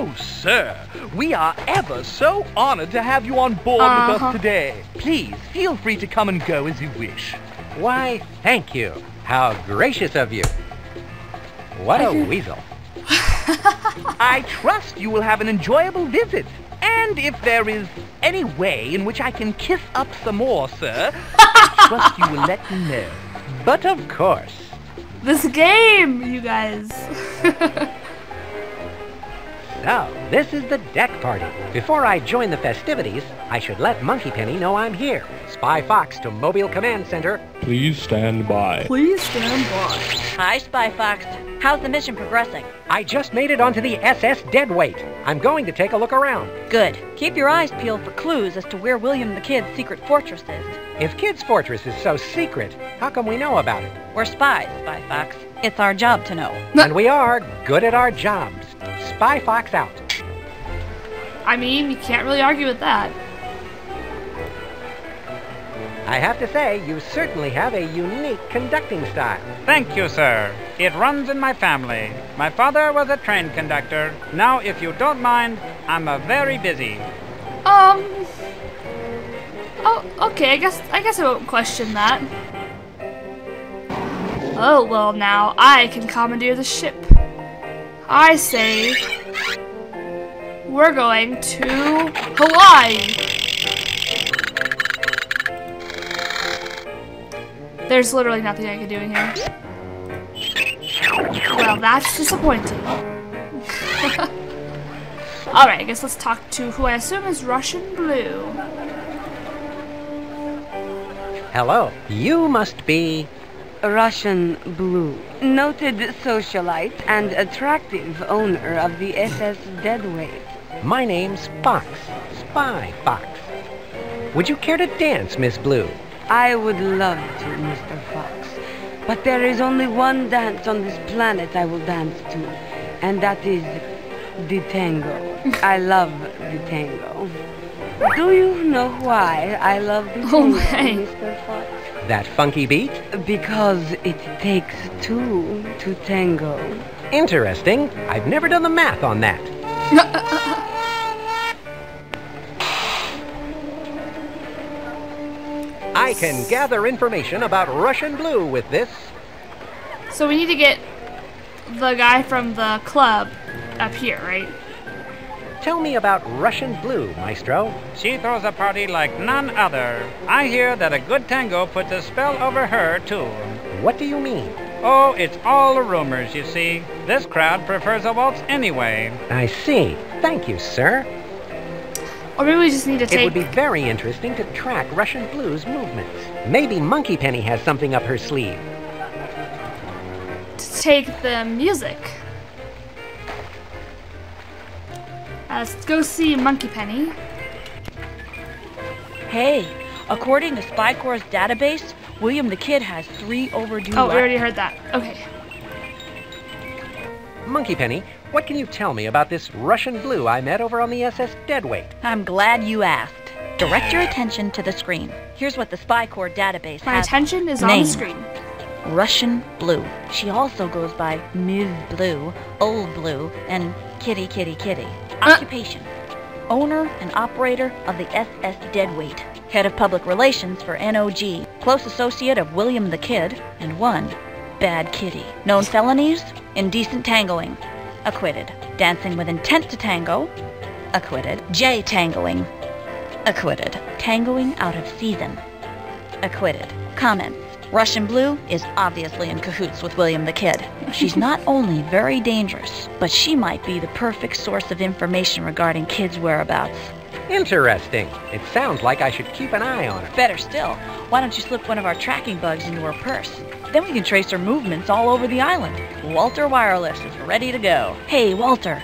Oh, sir, we are ever so honored to have you on board with
Uh-huh.
us today. Please feel free to come and go as you wish.
Why, thank you. How gracious of you. What a weasel.
I trust you will have an enjoyable visit. And if there is any way in which I can kiss up some more, sir, I trust you will let me know.
But of course.
This game, you guys.
So, this is the deck party. Before I join the festivities, I should let Monkey Penny know I'm here. Spy Fox to Mobile Command Center.
Please stand by.
Please stand by.
Hi, Spy Fox. How's the mission progressing?
I just made it onto the SS Deadweight. I'm going to take a look around.
Good. Keep your eyes peeled for clues as to where William the Kid's secret fortress is.
If Kid's Fortress is so secret, how come we know about it?
We're spies, Spy Fox. It's our job to know.
and we are good at our jobs. Spy Fox out.
I mean, you can't really argue with that.
I have to say, you certainly have a unique conducting style.
Thank you, sir. It runs in my family. My father was a train conductor. Now, if you don't mind, I'm a very busy.
Um. Oh, okay. I guess I guess I won't question that. Oh well, now I can commandeer the ship. I say we're going to Hawaii. There's literally nothing I can do in here. Well, that's disappointing. Alright, I guess let's talk to who I assume is Russian Blue.
Hello. You must be.
Russian Blue, noted socialite and attractive owner of the SS Deadweight.
My name's Fox. Spy Fox. Would you care to dance, Miss Blue?
I would love to, Mr. Fox. But there is only one dance on this planet I will dance to, and that is the tango. I love the tango. Do you know why I love the oh tango,
Oh.
Mr. Fox?
That funky beat?
Because it takes two to tango.
Interesting. I've never done the math on that. I can gather information about Russian Blue with this.
So we need to get the guy from the club up here, right?
Tell me about Russian Blue, Maestro.
She throws a party like none other. I hear that a good tango puts a spell over her, too.
What do you mean?
Oh, it's all the rumors, you see. This crowd prefers a waltz anyway.
I see. Thank you, sir.
Or maybe we just need to
It would be very interesting to track Russian Blue's movements. Maybe Monkey Penny has something up her sleeve.
to take the music. Uh, let's go see Monkey Penny.
Hey, according to Spy Corps' database, William the Kid has three overdue.
Oh, we already heard that. Okay.
Monkey Penny, what can you tell me about this Russian Blue I met over on the SS Deadweight?
I'm glad you asked. Direct your attention to the screen. Here's what the Spy Corps database
My
has.
My attention is on the screen.
Russian Blue. She also goes by Ms. Blue, Old Blue, and Kitty Kitty Kitty. Uh, occupation. Owner and operator of the SS Deadweight. Head of Public Relations for NOG. Close associate of William the Kid. And one, Bad Kitty. Known felonies? Indecent tangoing. Acquitted. Dancing with intent to tango. Acquitted. J tangoing. Acquitted. Tangoing out of season. Acquitted. Comments. Russian Blue is obviously in cahoots with William the Kid. She's not only very dangerous, but she might be the perfect source of information regarding Kid's whereabouts.
Interesting. It sounds like I should keep an eye on her.
Better still, why don't you slip one of our tracking bugs into her purse? Then we can trace her movements all over the island. Walter Wireless is ready to go. Hey, Walter.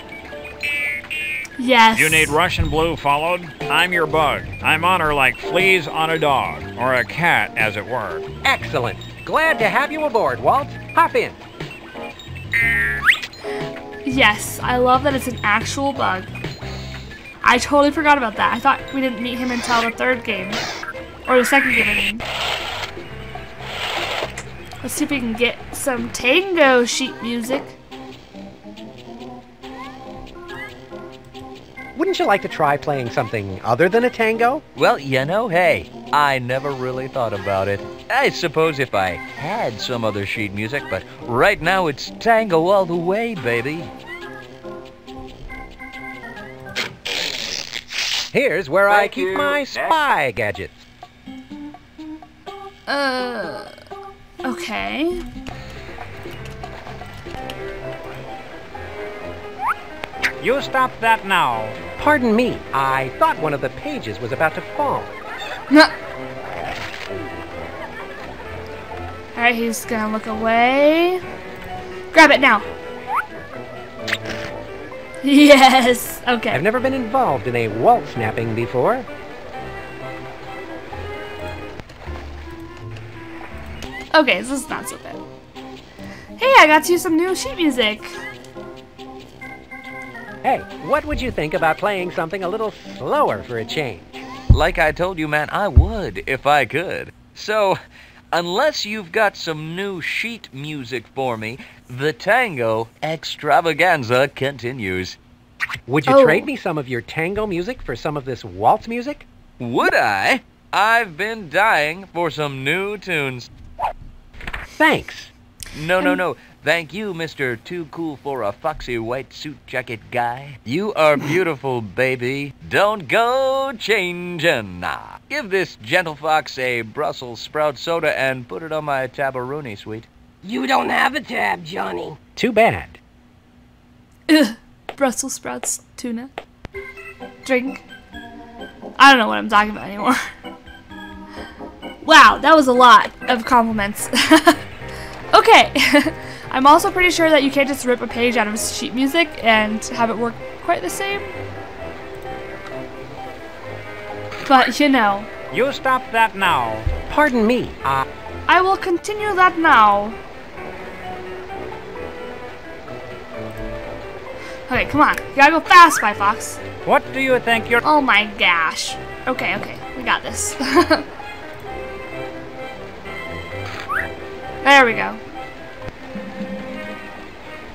Yes.
You need Russian blue followed? I'm your bug. I'm on her like fleas on a dog, or a cat, as it were.
Excellent. Glad to have you aboard, Walt. Hop in.
Yes, I love that it's an actual bug. I totally forgot about that. I thought we didn't meet him until the third game. Or the second game, I mean. Let's see if we can get some tango sheet music.
Wouldn't you like to try playing something other than a tango?
Well, you know, hey, I never really thought about it. I suppose if I had some other sheet music, but right now it's tango all the way, baby.
Here's where I keep
you.
my spy gadgets.
Uh, okay.
You stop that now.
Pardon me, I thought one of the pages was about to fall.
Alright, he's gonna look away. Grab it now. Yes. Okay.
I've never been involved in a walt snapping before.
Okay, this is not so bad. Hey, I got you some new sheet music.
Hey, what would you think about playing something a little slower for a change?
Like I told you, man, I would if I could. So, unless you've got some new sheet music for me, the tango extravaganza continues.
Would you
Oh.
trade me some of your tango music for some of this waltz music?
Would I? I've been dying for some new tunes.
Thanks.
No, no, no. Thank you, Mr. Too Cool for a Foxy White Suit Jacket Guy. You are beautiful, baby. Don't go changing. Nah. Give this gentle fox a Brussels sprout soda and put it on my tabaroonie, sweet.
You don't have a tab, Johnny.
Too bad.
Ugh. Brussels sprouts tuna. Drink. I don't know what I'm talking about anymore. wow, that was a lot of compliments. okay. I'm also pretty sure that you can't just rip a page out of sheet music and have it work quite the same. But you know,
You stop that now.
Pardon me, I...
I will continue that now. Okay, come on. You gotta go fast, Spy Fox.
What do you think you're...
Oh my gosh. Okay, okay. We got this. there we go.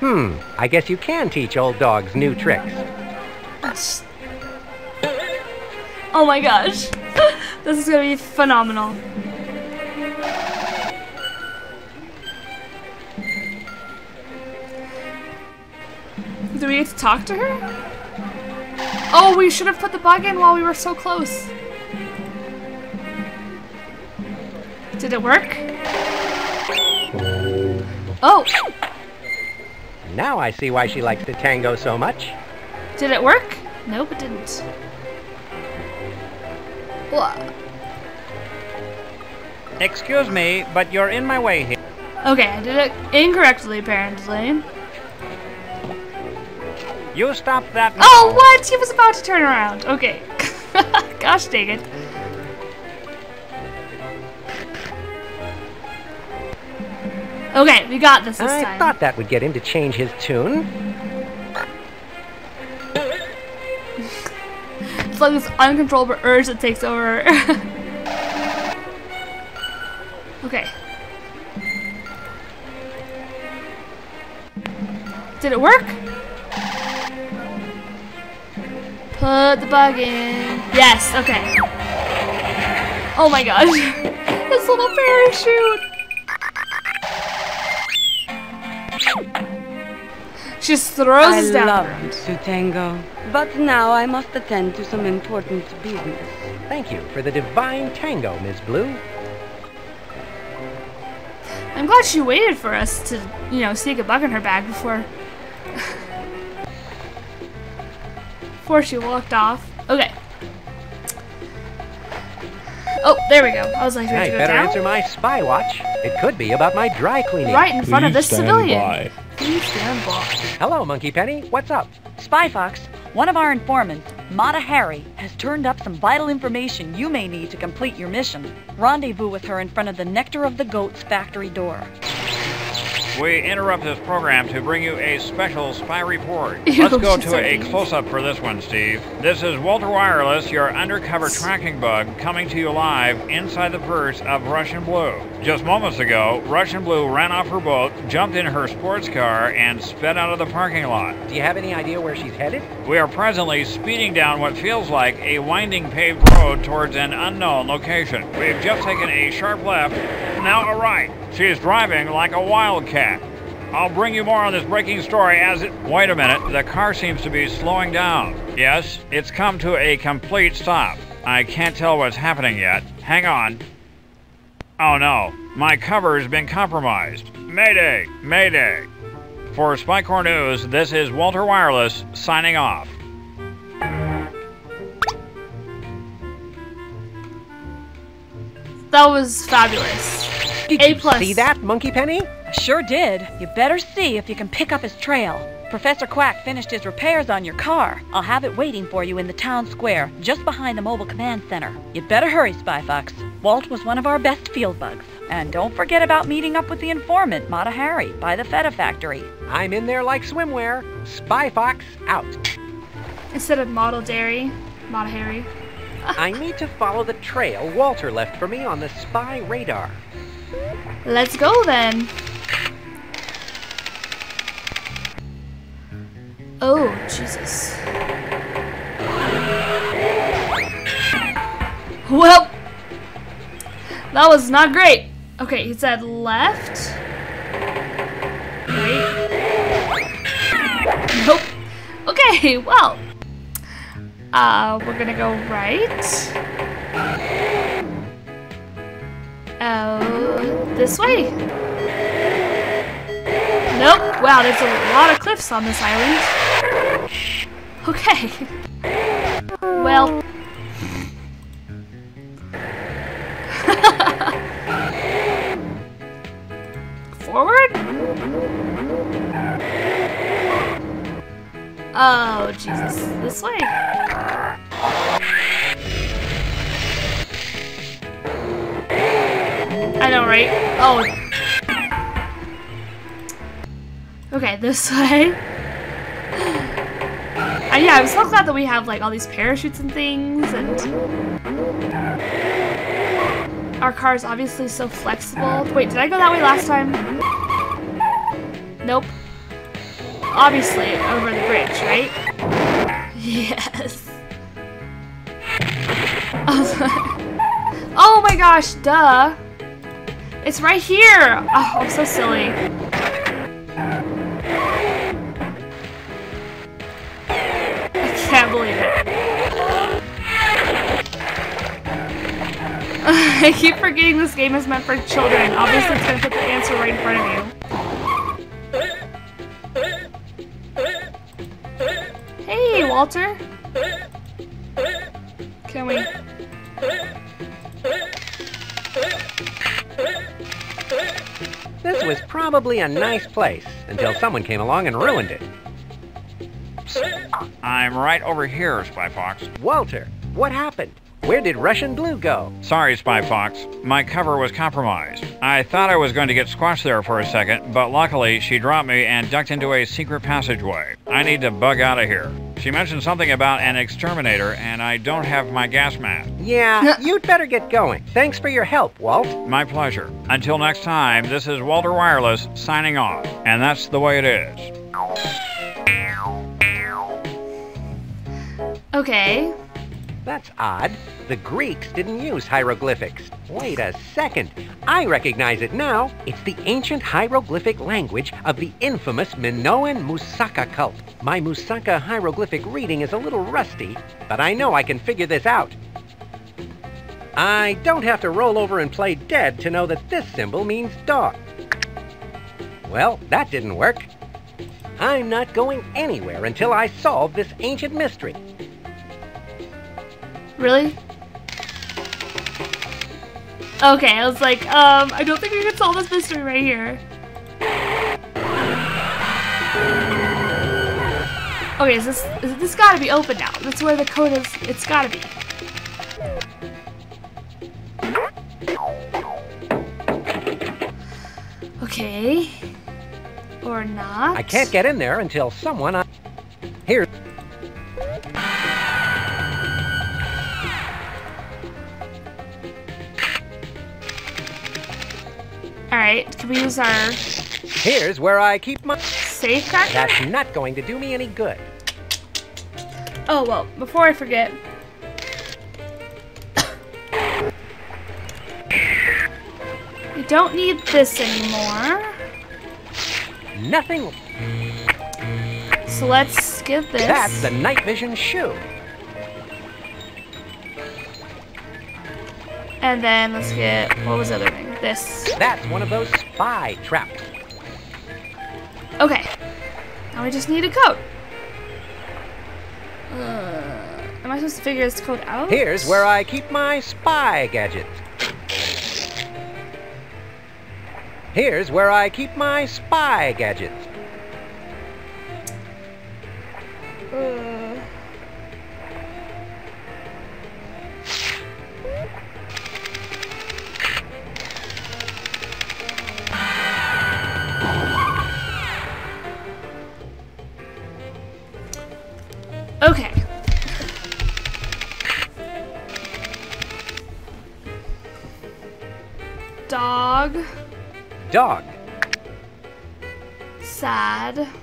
Hmm, I guess you can teach old dogs new tricks.
Oh my gosh. this is gonna be phenomenal. Do we get to talk to her? Oh, we should have put the bug in while we were so close. Did it work? Oh,
Now I see why she likes to tango so much.
did it work? Nope, it didn't. Wha-
Excuse me, but you're in my way here.
Okay, I did it incorrectly apparently.
You stop that oh, now.
Oh, what? He was about to turn around. Okay. Gosh dang it. Okay, we got this this
I
time.
thought that would get him to change his tune.
It's like this uncontrollable urge that takes over. okay. Did it work? Put the bug in. Yes, okay. Oh my gosh. this little parachute. She just throws
I
us down.
love to tango, but now I must attend to some important business.
Thank you for the divine tango, Miss Blue.
I'm glad she waited for us to, you know, sneak a bug in her bag before before she walked off. Okay. Oh, there we go. I was like, do we have
I
to go
better
down?
answer my spy watch. It could be about my dry cleaning.
Right in front of this civilian.
by.
Please stand by.
Hello, Monkey Penny. What's up?
Spy Fox, one of our informants, Mata Hari, has turned up some vital information you may need to complete your mission. Rendezvous with her in front of the Nectar of the Goats factory door.
We interrupt this program to bring you a special spy report. Let's go to a close-up for this one, Steve. This is Walter Wireless, your undercover tracking bug, coming to you live inside the purse of Russian Blue. Just moments ago, Russian Blue ran off her boat, jumped in her sports car, and sped out of the parking lot.
Do you have any idea where she's headed?
We are presently speeding down what feels like a winding paved road towards an unknown location. We've just taken a sharp left, now a right. She is driving like a wildcat. I'll bring you more on this breaking story as it. Wait a minute, the car seems to be slowing down. Yes, it's come to a complete stop. I can't tell what's happening yet. Hang on. Oh no, my cover's been compromised. Mayday! Mayday! For Spy Corps News, this is Walter Wireless signing off.
That was fabulous.
Did
A
you
plus.
See that, Monkey Penny?
I sure did. You better see if you can pick up his trail. Professor Quack finished his repairs on your car. I'll have it waiting for you in the town square, just behind the mobile command center. You'd better hurry, Spy Fox. Walt was one of our best field bugs. And don't forget about meeting up with the informant, Mata Hari, by the Feta factory.
I'm in there like swimwear. Spy Fox out.
Instead of model dairy, not Harry.
I need to follow the trail Walter left for me on the spy radar.
Let's go then. Oh, Jesus. Well, that was not great. Okay, he said left. Right. Nope. Okay, well. Uh, we're gonna go right. Oh, this way. Nope. Wow, there's a lot of cliffs on this island. Okay. Well. Forward? Oh, Jesus. This way. I know, right? Oh. Okay, this way. Uh, yeah, I'm so glad that we have like all these parachutes and things, and our car is obviously so flexible. Wait, did I go that way last time? Nope. Obviously, over the bridge, right? Yes. oh my gosh, duh. It's right here. Oh, I'm so silly. I can't believe it. I keep forgetting this game is meant for children. Obviously, it's gonna put the answer right in front of you. Hey, Walter.
Probably a nice place until someone came along and ruined it.
I'm right over here, Spy Fox.
Walter, what happened? Where did Russian Blue go?
Sorry, Spy Fox. My cover was compromised. I thought I was going to get squashed there for a second, but luckily she dropped me and ducked into a secret passageway. I need to bug out of here. She mentioned something about an exterminator, and I don't have my gas mask.
Yeah, you'd better get going. Thanks for your help, Walt.
My pleasure. Until next time, this is Walter Wireless signing off, and that's the way it is.
Okay.
That's odd. The Greeks didn't use hieroglyphics. Wait a second. I recognize it now. It's the ancient hieroglyphic language of the infamous Minoan Musaka cult. My Musaka hieroglyphic reading is a little rusty, but I know I can figure this out. I don't have to roll over and play dead to know that this symbol means dog. Well, that didn't work. I'm not going anywhere until I solve this ancient mystery.
Really? Okay, I was like, um, I don't think we can solve this mystery right here. Okay, is this is this gotta be open now? That's where the code is. It's gotta be. Okay. Or not.
I can't get in there until someone. Here.
Alright, can we use our
Here's where I keep my.
safe cracker?
That's not going to do me any good.
Oh, well, before I forget. we don't need this anymore.
Nothing.
So let's give this.
That's the night vision shoe.
And then let's get, what was the other This.
That's one of those spy traps.
Okay. Now we just need a code. Uh, am I supposed to figure this code out?
Here's where I keep my spy gadgets. Here's where I keep my spy gadgets.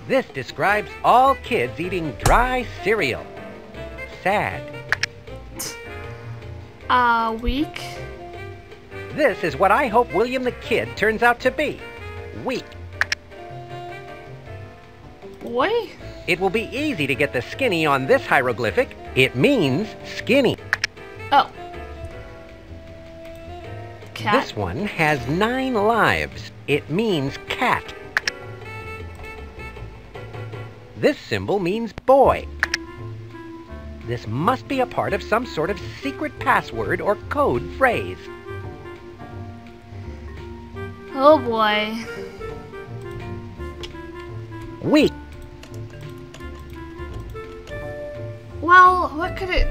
This describes all kids eating dry cereal. Sad.
Uh, weak.
This is what I hope William the Kid turns out to be. Weak.
Boy.
It will be easy to get the skinny on this hieroglyphic. It means skinny.
Oh. Cat.
This one has nine lives. It means cat. This symbol means boy. This must be a part of some sort of secret password or code phrase.
Oh boy.
Weak.
Well, what could it...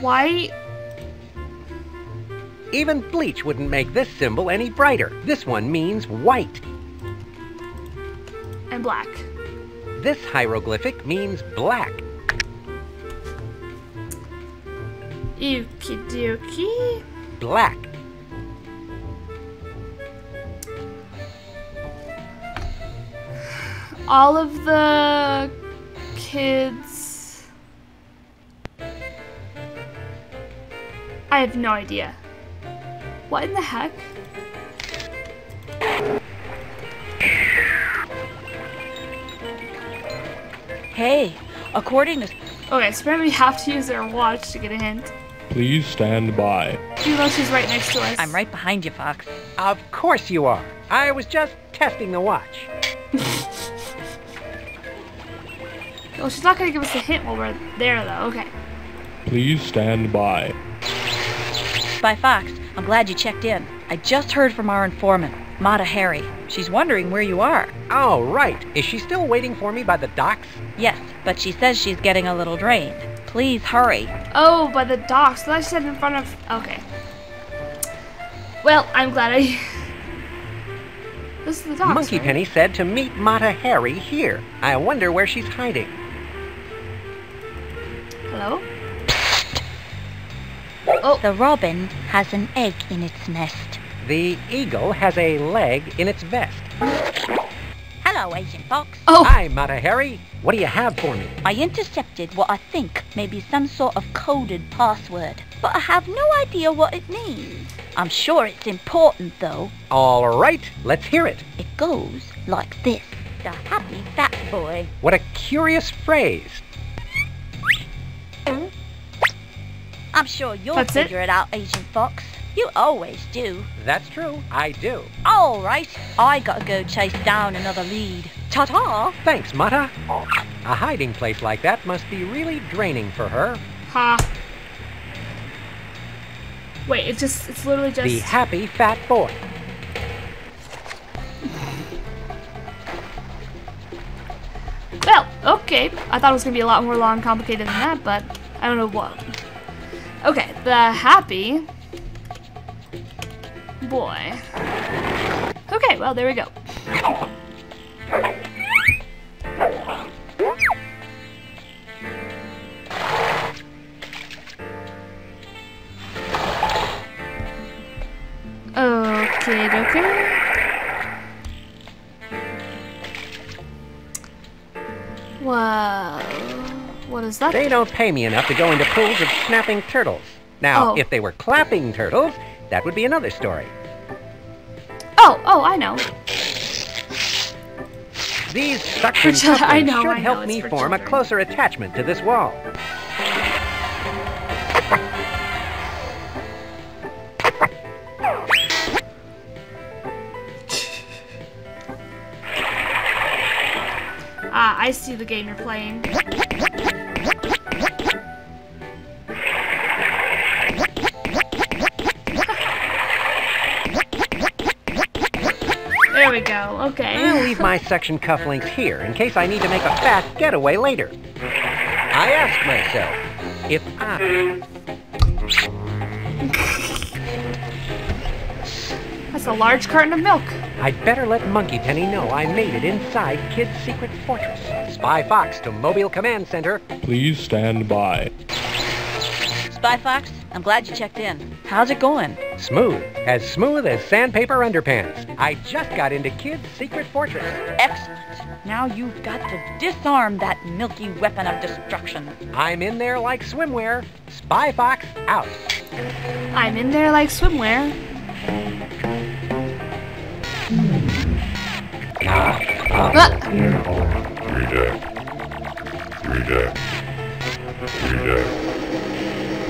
White?
Even bleach wouldn't make this symbol any brighter. This one means white.
And black.
This hieroglyphic means black.
Okie dokie.
Black.
All of the kids... I have no idea. What in the heck?
Hey, according to
Okay, so apparently we have to use our watch to get a hint.
Please stand by.
Even though she's right next to us.
I'm right behind you, Fox.
Of course you are. I was just testing the watch.
Well, she's not gonna give us a hint while we're there, though. Okay.
Please stand by.
Spy Fox, I'm glad you checked in. I just heard from our informant, Mata Hari. She's wondering where you are.
Oh, right. Is she still waiting for me by the docks?
Yes, but she says she's getting a little drained. Please hurry.
Oh, by the docks. I thought she said in front of. Okay. Well, I'm glad I. This is the docks.
Monkey
right?
Penny said to meet Mata Hari here. I wonder where she's hiding.
Hello?
Oh. The robin has an egg in its nest.
The eagle has a leg in its vest.
Hello, Agent Fox.
Oh.
Hi, Mata Hari. What do you have for me?
I intercepted what I think may be some sort of coded password, but I have no idea what it means. I'm sure it's important, though.
All right, let's hear it.
It goes like this. The happy fat boy.
What a curious phrase.
I'm sure you'll
That's it?
figure it? out, Agent Fox. You always do.
That's true. I do.
All right, I gotta go chase down another lead. Ta-ta!
Thanks, Mata. A hiding place like that must be really draining for her.
Ha. Wait, it's just, it's literally just.
The happy fat boy.
Well, okay. I thought it was gonna be a lot more long, complicated than that, but I don't know what. Okay, the happy boy. Okay, well there we go. Okay, okay. Well, what is that?
They don't pay me enough to go into pools of snapping turtles. Now,
Oh.
if they were clapping turtles, that would be another story.
Oh, oh, I know.
These suction
For I know,
should
I know,
help me
for
form a closer attachment to this wall.
Ah, I see the game you're playing. We go. Okay.
I'll leave my section cufflinks here in case I need to make a fast getaway later. I ask myself, if I...
That's a large carton of milk.
I'd better let Monkey Penny know I made it inside Kid's secret fortress. Spy Fox to Mobile Command Center.
Please stand by.
Spy Fox, I'm glad you checked in. How's it going?
Smooth. As smooth as sandpaper underpants. I just got into Kid's secret fortress.
Excellent. Now you've got to disarm that milky weapon of destruction.
I'm in there like swimwear. Spy Fox out.
I'm in there like swimwear. Ah.
Redact. Redact. Redact.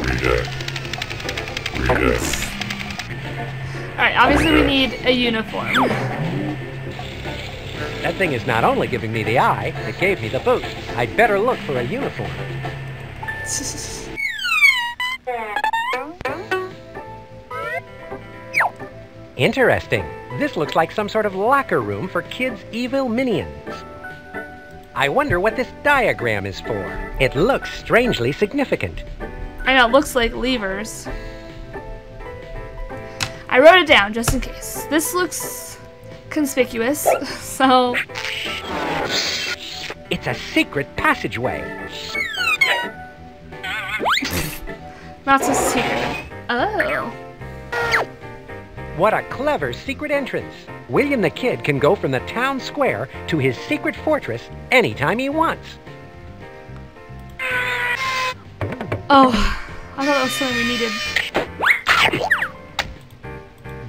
Redact. Redact.
Alright, obviously we need a uniform.
That thing is not only giving me the eye, it gave me the boot. I'd better look for a uniform. Interesting. This looks like some sort of locker room for kids' evil minions. I wonder what this diagram is for. It looks strangely significant.
I know, it looks like levers. I wrote it down just in case. This looks conspicuous, so
It's a secret passageway.
not so secret. Oh.
What a clever secret entrance. William the Kid can go from the town square to his secret fortress anytime he wants.
Oh, I thought that was something we needed.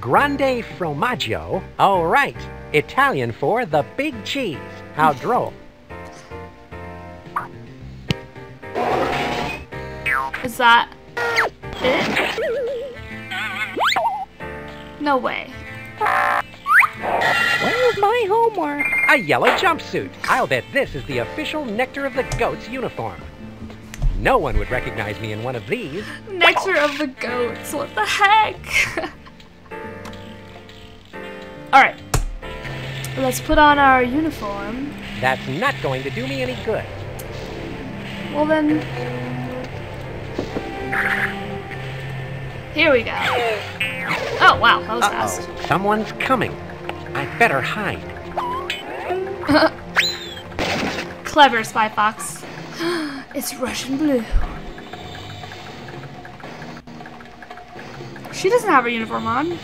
Grande Formaggio? Oh, right. Italian for the big cheese. How droll.
Is that it? No way.
Where's my homework? A yellow jumpsuit. I'll bet this is the official Nectar of the Goats uniform. No one would recognize me in one of these.
Nectar of the goats. What the heck? Alright. Let's put on our uniform.
That's not going to do me any good.
Well then. Here we go. Oh wow, that was fast.
Uh-oh. Someone's coming. I better hide.
Clever, Spy Fox. it's Russian blue. She doesn't have her uniform on.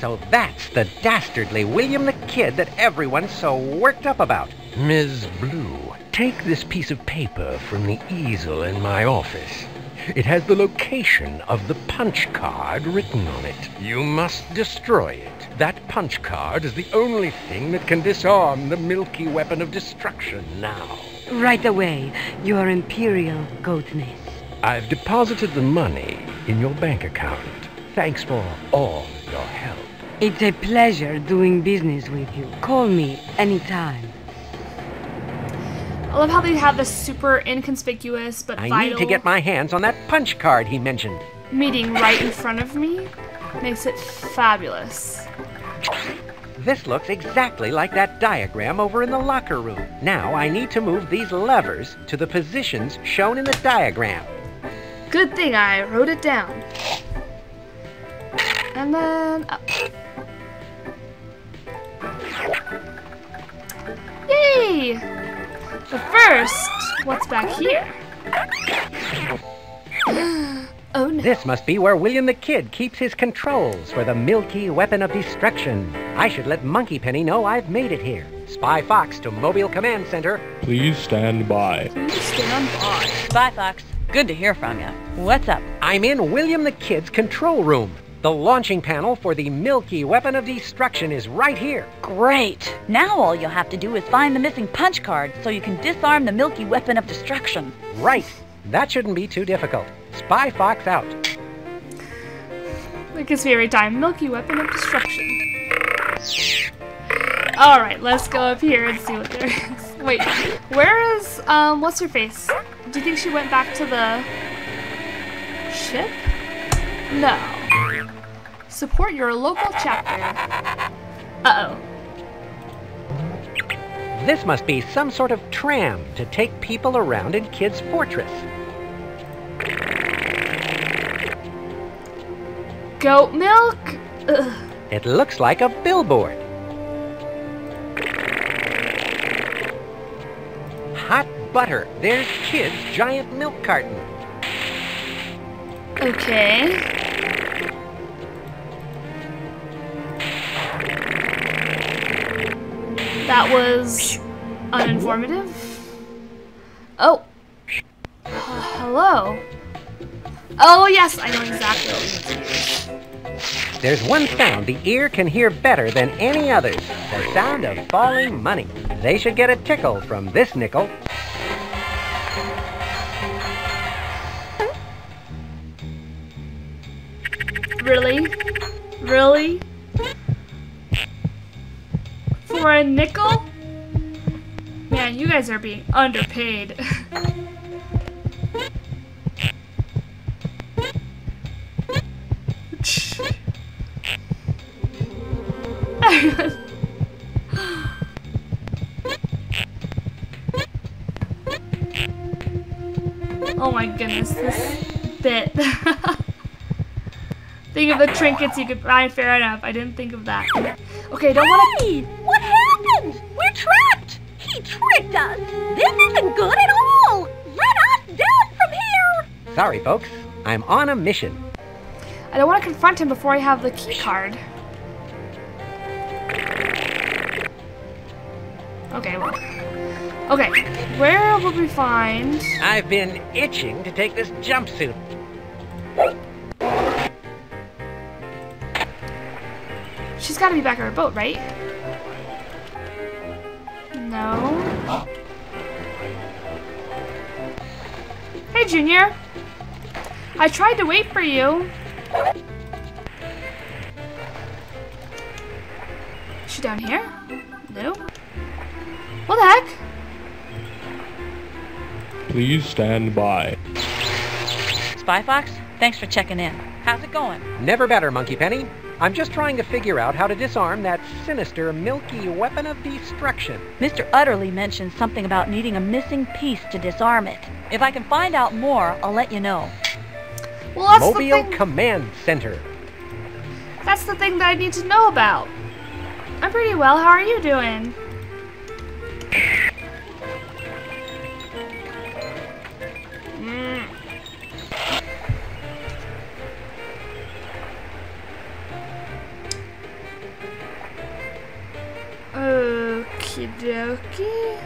So that's the dastardly William the Kid that everyone's so worked up about.
Ms. Blue, take this piece of paper from the easel in my office. It has the location of the punch card written on it. You must destroy it. That punch card is the only thing that can disarm the milky weapon of destruction now.
Right away, Your Imperial Goatness.
I've deposited the money in your bank account. Thanks for all your help.
It's a pleasure doing business with you. Call me anytime.
I love how they have this super inconspicuous but
I
vital
need to get my hands on that punch card he mentioned.
meeting right in front of me. Makes it fabulous.
This looks exactly like that diagram over in the locker room. Now I need to move these levers to the positions shown in the diagram.
Good thing I wrote it down. And then up. Yay! But first, what's back here? oh no.
This must be where William the Kid keeps his controls for the milky weapon of destruction. I should let Monkey Penny know I've made it here. Spy Fox to Mobile Command Center.
Please stand by.
Stand by.
Spy Fox, good to hear from you. What's up?
I'm in William the Kid's control room. The launching panel for the milky weapon of destruction is right here.
Great! Now all you'll have to do is find the missing punch card so you can disarm the milky weapon of destruction.
Right. That shouldn't be too difficult. Spy Fox out.
Like his every time, Milky Weapon of Destruction. Alright, let's go up here and see what there is. Wait, where is, um, what's her face? Do you think she went back to the ship? No. Support your local chapter. Uh-oh.
This must be some sort of tram to take people around in Kid's Fortress.
Goat milk? Ugh.
It looks like a billboard. Hot butter. There's Kid's giant milk carton.
Okay. That was uninformative. Oh. Uh, hello. Oh, yes, I know exactly what we need to use.
There's one sound the ear can hear better than any others. The sound of falling money. They should get a tickle from this nickel.
Really? Really? For a nickel? Man, you guys are being underpaid. oh my goodness, this bit. think of the trinkets you could buy, fair enough. I didn't think of that. Okay, don't want
Hey! What happened? We're trapped! He tricked us! This isn't good at all! Let us down from here!
Sorry, folks. I'm on a mission.
I don't want to confront him before I have the key card. Okay, well. Okay, where will we find...
I've been itching to take this jumpsuit.
She's got to be back at her boat, right? Hey, Junior. I tried to wait for you. Is she down here? No. What the heck?
Please stand by.
Spy Fox, thanks for checking in. How's it going?
Never better, Monkey Penny. I'm just trying to figure out how to disarm that sinister, milky weapon of destruction.
Mr. Udderly mentioned something about needing a missing piece to disarm it. If I can find out more, I'll let you know.
Well, that's
Mobile
the thing.
Command Center.
That's the thing that I need to know about. I'm pretty well. How are you doing? Okie dokie.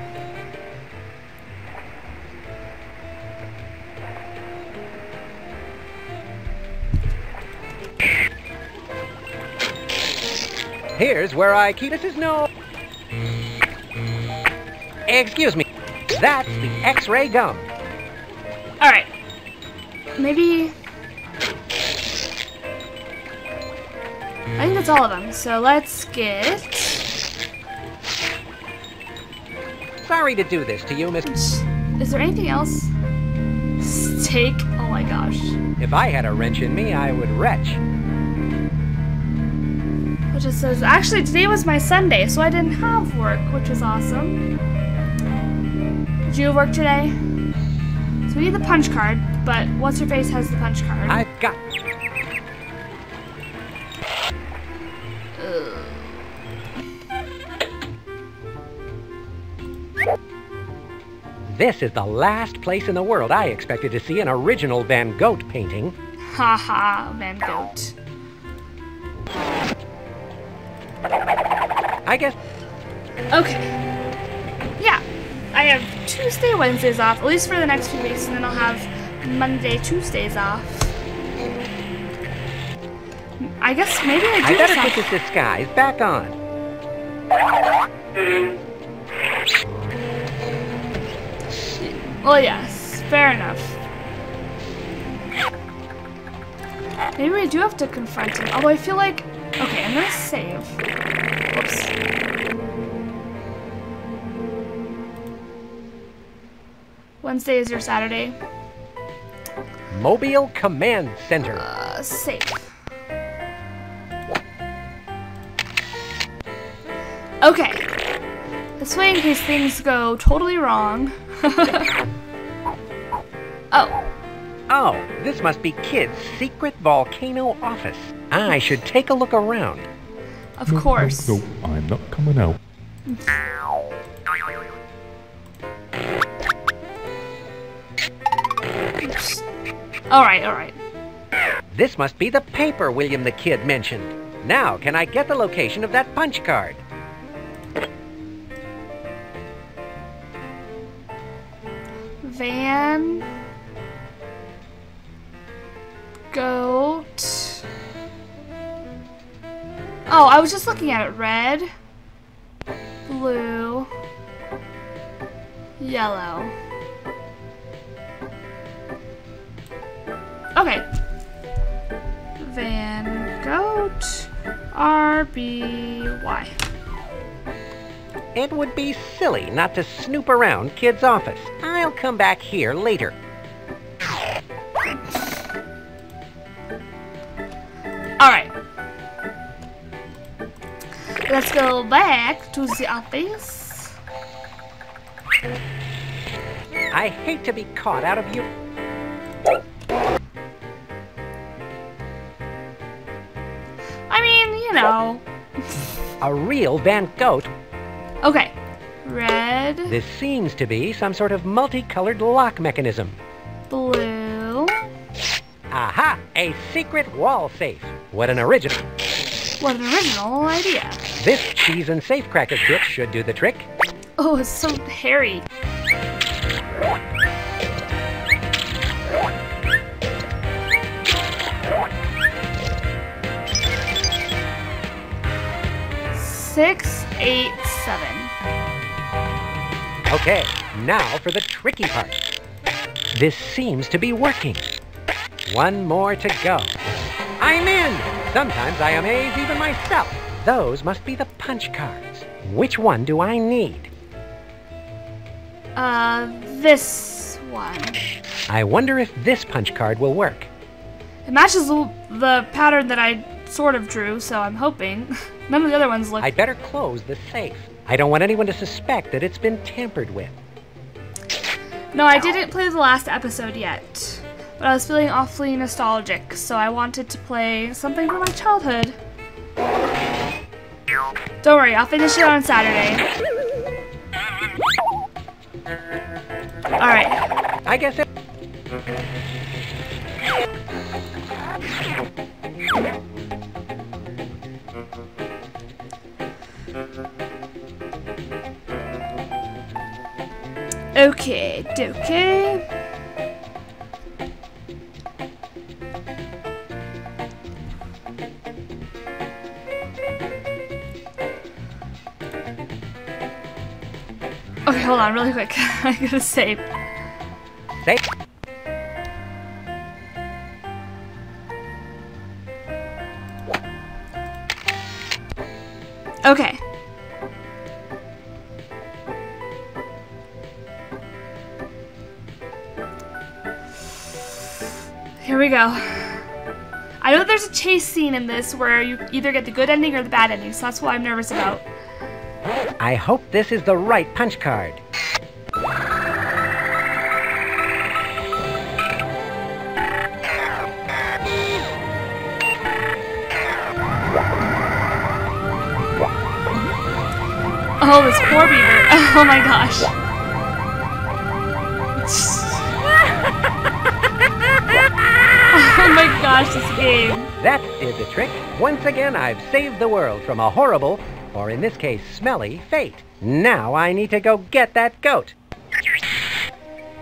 Here's where I keep this is no. Excuse me. That's the X-ray gum.
All right. Maybe. I think that's all of them. So let's get.
Sorry to do this to you, Miss.
Is there anything else? Steak? Oh my gosh.
If I had a wrench in me, I would retch.
It just says, actually, today was my Sunday, so I didn't have work, which is awesome. Did you have work today? So we need the punch card, but What's Your Face has the punch card.
I've got. This is the last place in the world I expected to see an original Van Gogh painting.
Ha ha, Van Gogh.
I guess.
Okay. Yeah. I have Tuesday, Wednesdays off, at least for the next few weeks, and then I'll have Monday, Tuesdays off. I guess maybe I do
I better
have-
put this disguise back on. Mm-hmm.
Well, yes, fair enough. Maybe we do have to confront him. Although I feel like, okay, I'm gonna save. Whoops. Wednesday is your Saturday.
Mobile Command Center.
Uh, save. Okay. This way, in case things go totally wrong. oh.
Oh, this must be Kid's secret volcano office. I should take a look around.
Of course.
No, I'm not coming out.
Alright, alright.
This must be the paper William the Kid mentioned. Now, can I get the location of that punch card?
Van. Goat. Oh, I was just looking at it. Red. Blue. Yellow. Okay. Van Goat. R-B-Y.
It would be silly not to snoop around Kid's office. I'll come back here later.
Alright. Let's go back to the office.
I hate to be caught out of you.
I mean, you know.
A real Van Gogh.
Okay. Red,
This seems to be some sort of multicolored lock mechanism.
blue.
Aha! A secret wall safe. What an original.
What an original idea.
This cheese and safecracker kit should do the trick.
Oh, it's so hairy. Six, eight, seven.
Okay, now for the tricky part. This seems to be working. One more to go. I'm in! Sometimes I amaze even myself. Those must be the punch cards. Which one do I need?
Uh, this one.
I wonder if this punch card will work.
It matches the, the pattern that I sort of drew, so I'm hoping. None of the other ones look.
I'd better close the safe. I don't want anyone to suspect that it's been tampered with.
No, I didn't play the last episode yet. But I was feeling awfully nostalgic, so I wanted to play something from my childhood. Don't worry, I'll finish it on Saturday. Alright.
I guess it.
Okay, okay. Okay, hold on, really quick. I gotta save.
Safe.
Okay. There's a chase scene in this where you either get the good ending or the bad ending, so that's what I'm nervous about.
I hope this is the right punch card.
Oh, this poor beaver. Oh my gosh. oh my gosh, this game.
That did the trick. Once again, I've saved the world from a horrible, or in this case, smelly, fate. Now I need to go get that goat.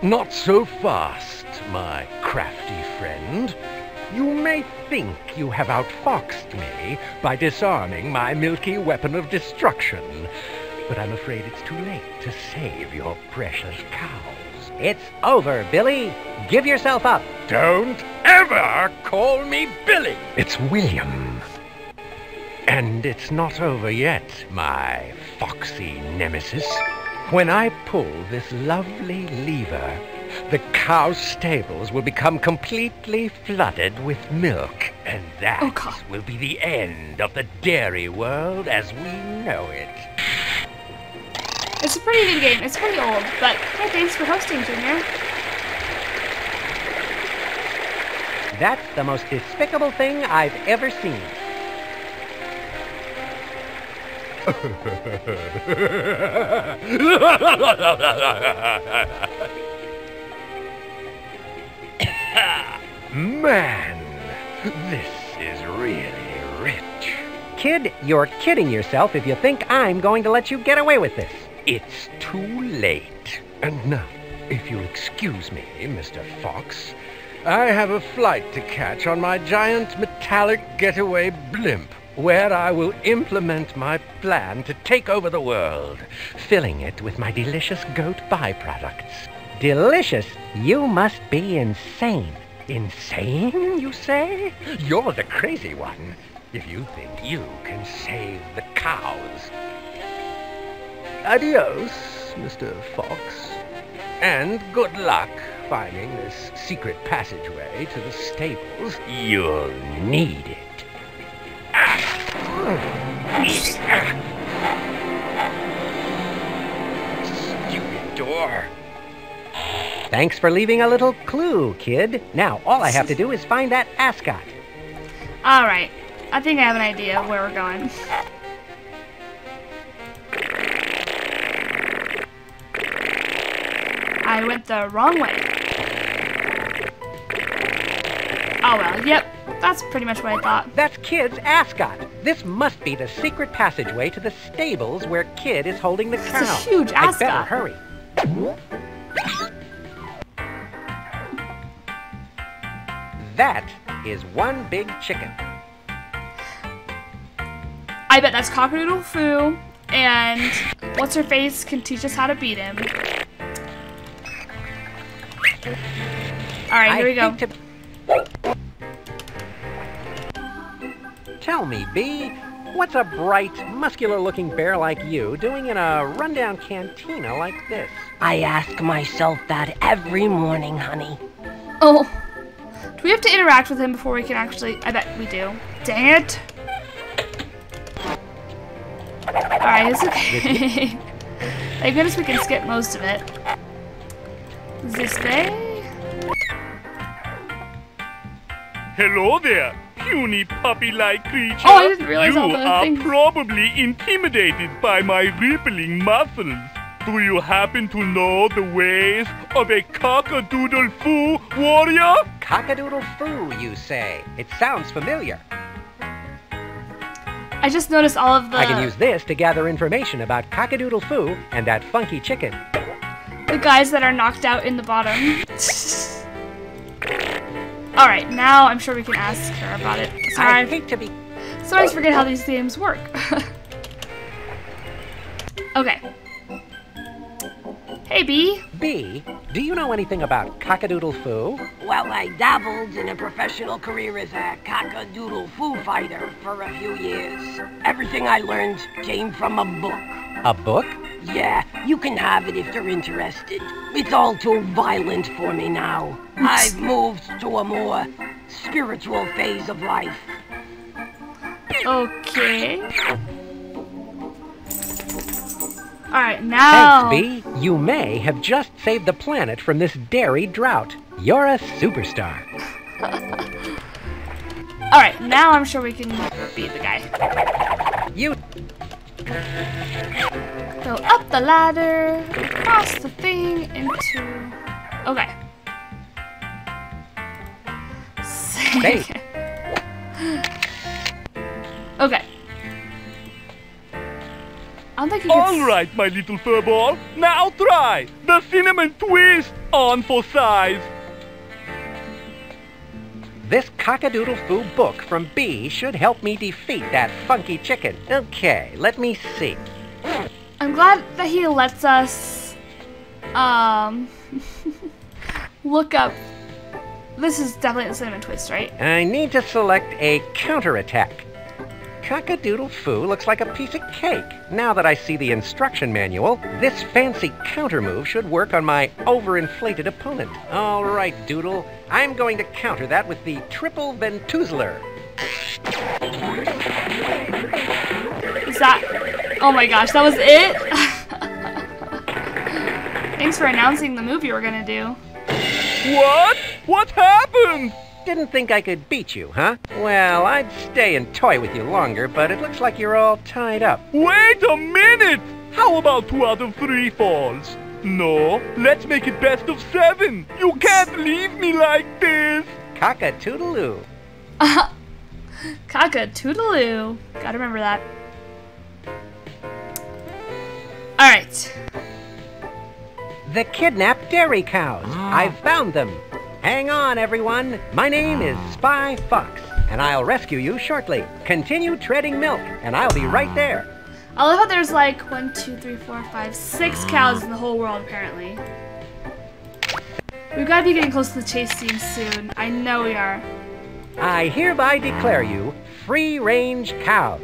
Not so fast, my crafty friend. You may think you have outfoxed me by disarming my milky weapon of destruction, but I'm afraid it's too late to save your precious cows.
It's over, Billy. Give yourself up.
Don't ever call me Billy. It's William. And it's not over yet, my foxy nemesis. When I pull this lovely lever, the cow stables will become completely flooded with milk. And that
Oh,
will be the end of the dairy world as we know it.
It's a pretty good game. It's pretty old, but hey, thanks for hosting, Junior.
That's the most despicable thing I've ever seen.
Man, this is really rich.
Kid, you're kidding yourself if you think I'm going to let you get away with this.
It's too late. And now, if you'll excuse me, Mr. Fox, I have a flight to catch on my giant metallic getaway blimp, where I will implement my plan to take over the world, filling it with my delicious goat byproducts.
Delicious? You must be insane.
Insane, you say? You're the crazy one, if you think you can save the cows. Adios, Mr. Fox. And good luck finding this secret passageway to the stables. You'll need it. Stupid door.
Thanks for leaving a little clue, kid. Now, all I have to do is find that ascot.
Alright, I think I have an idea of where we're going. I went the wrong way. Oh well, yep, that's pretty much what I thought.
That's Kid's ascot. This must be the secret passageway to the stables where Kid is holding the cow.
It's a huge ascot.
I better hurry. That is one big chicken.
I bet that's Cockadoodle Foo, and what's her face can teach us how to beat him. Alright, here we go.
Tell me, B, what's a bright, muscular-looking bear like you doing in a rundown cantina like this?
I ask myself that every morning, honey.
Oh. Do we have to interact with him before we can actually... I bet we do. Dang it. Alright, it's okay. Thank goodness we can skip most of it. This way?
Hello there, puny puppy-like creature.
Oh, I didn't realize
you
all the
are
things.
probably intimidated by my rippling muscles. Do you happen to know the ways of a cockadoodle foo warrior?
Cockadoodle foo, you say? It sounds familiar.
I just noticed all of the...
I can use this to gather information about Cockadoodle Foo and that funky chicken.
The guys that are knocked out in the bottom. Alright, now I'm sure we can ask her about it. Sorry.
I hate to be...
Sometimes forget how these games work. okay. Hey, B.
B, do you know anything about Cockadoodle Foo?
Well, I dabbled in a professional career as a cockadoodle foo fighter for a few years. Everything I learned came from a book.
A book?
Yeah, you can have it if you're interested. It's all too violent for me now. I've moved to a more spiritual phase of life.
Okay. Alright, now.
Thanks, B. You may have just saved the planet from this dairy drought. You're a superstar.
Alright, now I'm sure we can beat the guy.
You.
Go up the ladder, across the thing, into. Okay.
Safe.
okay. I don't think you
All right, my little furball. Now try the cinnamon twist on for size.
This cockadoodle foo book from B should help me defeat that funky chicken. Okay, let me see.
I'm glad that he lets us um look up this is definitely the cinnamon twist, right?
I need to select a counterattack. Cockadoodle foo looks like a piece of cake. Now that I see the instruction manual, this fancy counter move should work on my overinflated opponent. All right, Doodle. I'm going to counter that with the triple Ventuzler.
Is that Oh my gosh, that was it? Thanks for announcing the move you were gonna do.
What? What happened?
Didn't think I could beat you, huh? Well, I'd stay and toy with you longer, but it looks like you're all tied up.
Wait a minute! How about two out of three falls? No, let's make it best of seven. You can't leave me like this.
Cockatoodaloo.
Cockatoodaloo. Gotta remember that. Alright.
The kidnapped dairy cows. Ah. I've found them. Hang on, everyone. My name is Spy Fox, and I'll rescue you shortly. Continue treading milk, and I'll be right there.
I love how there's like one, two, three, four, five, six cows in the whole world apparently. We've got to be getting close to the chase scene soon. I know we are.
I hereby declare you free range cows.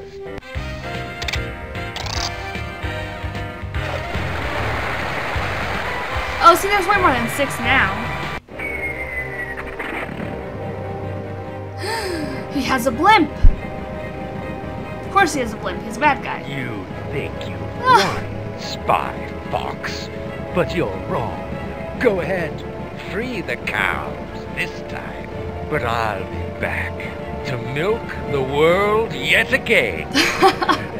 Oh, see, there's way more than six now. he has a blimp. Of course he has a blimp. He's a bad guy.
You think you won, Spy Fox, but you're wrong. Go ahead, free the cows this time, but I'll be back to milk the world yet again.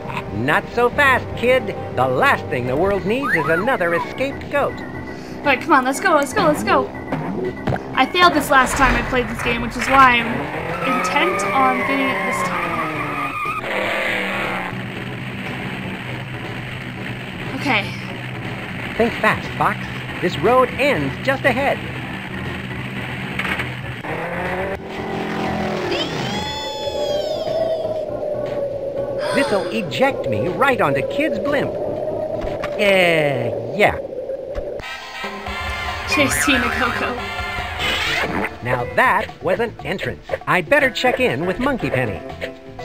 Not so fast, kid. The last thing the world needs is another escaped goat.
Alright, come on, let's go, let's go, let's go. I failed this last time I played this game, which is why I'm intent on getting it this time. Okay.
Think fast, Fox. This road ends just ahead. This'll eject me right onto Kid's blimp. Uh, yeah.
Chase Tina Coco.
Now that was an entrance. I'd better check in with Monkey Penny.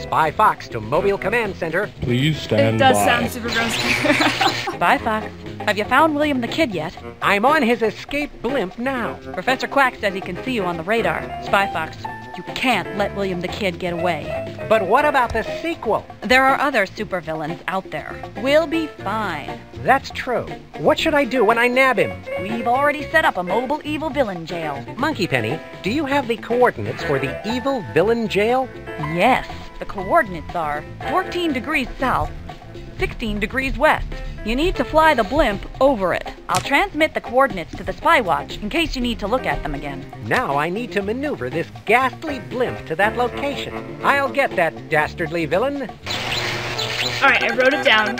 Spy Fox to Mobile Command Center.
Please stand by.
It does
by.
sound super gross.
Bye, Fox. Have you found William the Kid yet?
I'm on his escape blimp now.
Professor Quack says he can see you on the radar. Spy Fox, you can't let William the Kid get away.
But what about the sequel?
There are other supervillains out there. We'll be fine.
That's true. What should I do when I nab him?
We've already set up a mobile evil villain jail.
Monkey Penny, do you have the coordinates for the evil villain jail?
Yes, the coordinates are 14 degrees south, 16 degrees west. You need to fly the blimp over it. I'll transmit the coordinates to the spy watch in case you need to look at them again.
Now I need to maneuver this ghastly blimp to that location. I'll get that dastardly villain.
Alright, I wrote it down.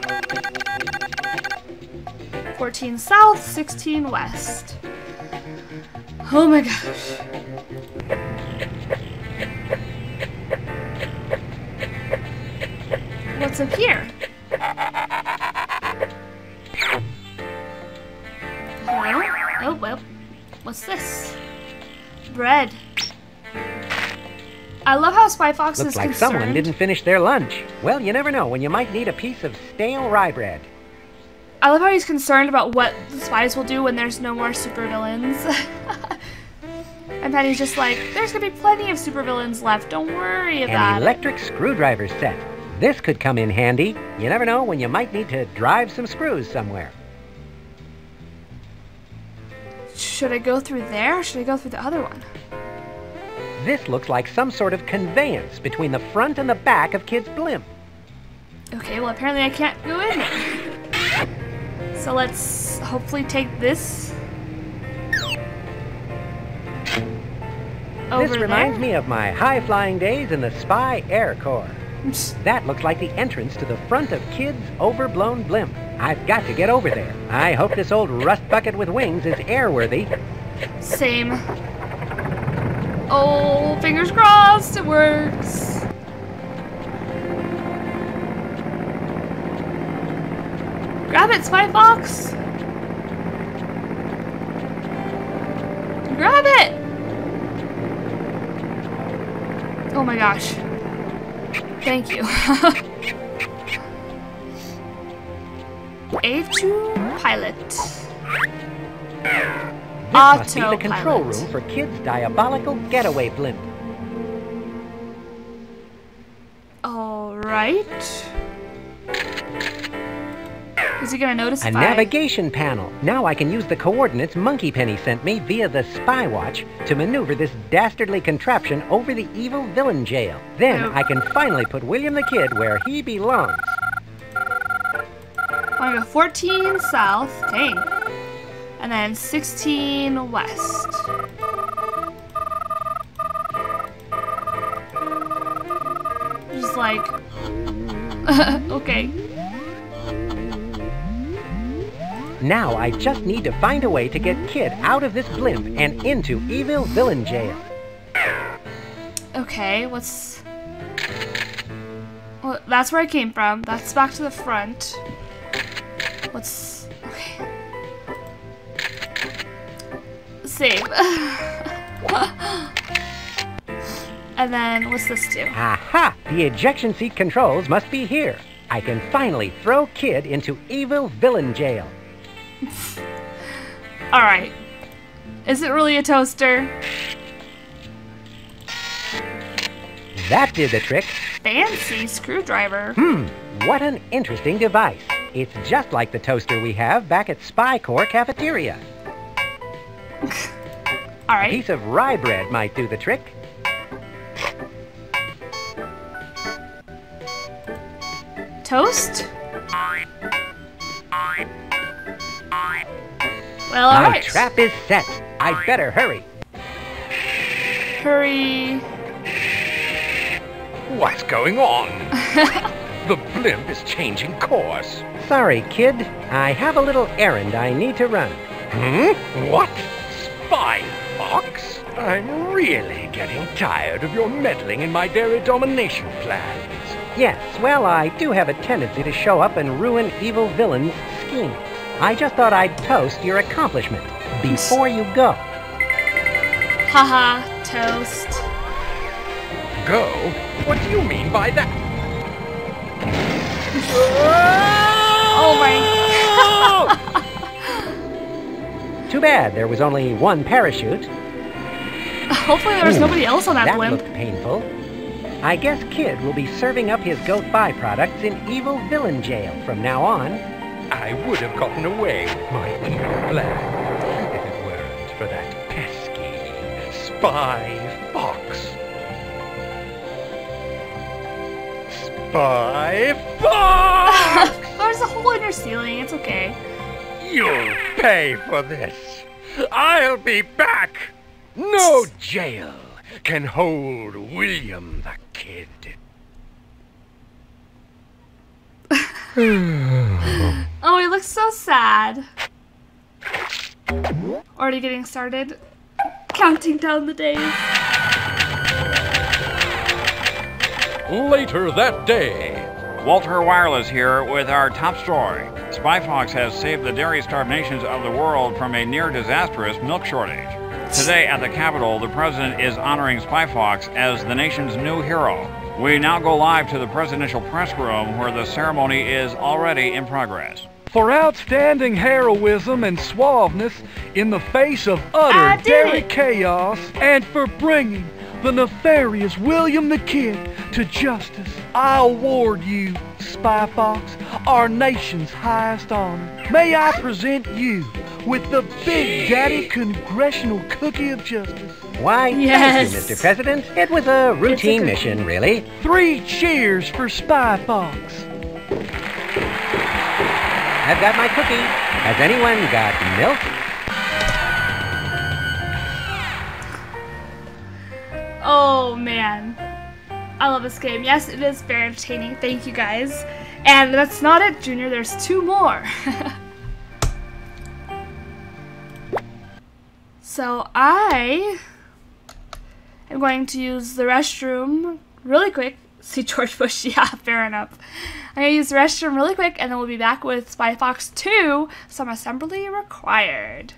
14 south, 16 west. Oh my gosh. What's up here? Hello? Oh, well. What's this? Bread. I love how Spy Fox
Looks
is
like
concerned.
someone didn't finish their lunch. Well, you never know when you might need a piece of stale rye bread.
I love how he's concerned about what the spies will do when there's no more supervillains. and Penny's just like, there's gonna be plenty of supervillains left. Don't worry about
An
it.
electric screwdriver set. This could come in handy. You never know when you might need to drive some screws somewhere.
Should I go through there or should I go through the other one?
This looks like some sort of conveyance between the front and the back of Kid's blimp.
Okay, well apparently I can't go in there. So let's hopefully take this over
this reminds
there.
me of my high-flying days in the Spy Air Corps. That looks like the entrance to the front of Kid's overblown blimp. I've got to get over there. I hope this old rust bucket with wings is airworthy.
Same. Oh, fingers crossed, it works. Grab it, Spy Fox. Grab it. Oh my gosh. Thank you. A2 pilot.
This must be the control room for Kid's diabolical getaway blimp.
All right. Is he gonna notice
A
I-
navigation panel. Now I can use the coordinates Monkey Penny sent me via the Spy Watch to maneuver this dastardly contraption over the evil villain jail. Then
Oh.
I can finally put William the Kid where he belongs.
I wanna go 14 south, dang. And then 16 west. Just like, okay.
Now I just need to find a way to get Kid out of this blimp and into evil villain jail.
Okay, what's... Well, that's where I came from. That's back to the front. What's... Okay. Save. and then, what's this do?
Aha! The ejection seat controls must be here. I can finally throw Kid into evil villain jail.
Alright. Is it really a toaster?
That did the trick.
Fancy screwdriver.
Hmm, what an interesting device. It's just like the toaster we have back at Spy Corps Cafeteria.
All right.
A piece of rye bread might do the trick.
Toast? Well,
My
alright.
trap is set. I'd better hurry.
Hurry.
What's going on? the blimp is changing course.
Sorry, kid. I have a little errand I need to run.
Hmm? What? Spy Fox? I'm really getting tired of your meddling in my dairy domination plans.
Yes, well, I do have a tendency to show up and ruin evil villains' schemes. I just thought I'd toast your accomplishment before you go.
Haha, toast.
Go? What do you mean by that?
Oh my.
Too bad there was only one parachute.
Hopefully there was
Ooh,
nobody else on that,
that
blimp.
looked painful. I guess Kid will be serving up his goat byproducts in evil villain jail from now on.
I would have gotten away with my evil plan if it weren't for that pesky spy fox. Spy fox!
There's a hole in your ceiling. It's okay.
You'll pay for this. I'll be back. No jail can hold William the Kid.
Oh, he looks so sad. Already getting started. Counting down the days.
Later that day. Walter Wireless here with our top story. Spyfox has saved the dairy-starved nations of the world from a near-disastrous milk shortage. Today at the Capitol, the president is honoring Spyfox as the nation's new hero. We now go live to the presidential press room where the ceremony is already in progress.
For outstanding heroism and suaveness in the face of utter
I
dairy chaos, and for bringing the nefarious William the Kid to justice. I award you, Spy Fox, our nation's highest honor. May I present you with the Big Daddy Congressional Cookie of Justice.
Why,
Yes.
thank you, Mr. President. It was a routine
good-
mission, really.
Three cheers for Spy Fox.
I've got my cookie. Has anyone got milk?
Oh man. I love this game. Yes, it is very entertaining. Thank you guys. And that's not it, Junior. There's two more. so I am going to use the restroom really quick. See George Bush? Yeah, fair enough. I'm to use the restroom really quick and then we'll be back with Spy Fox 2, some assembly required.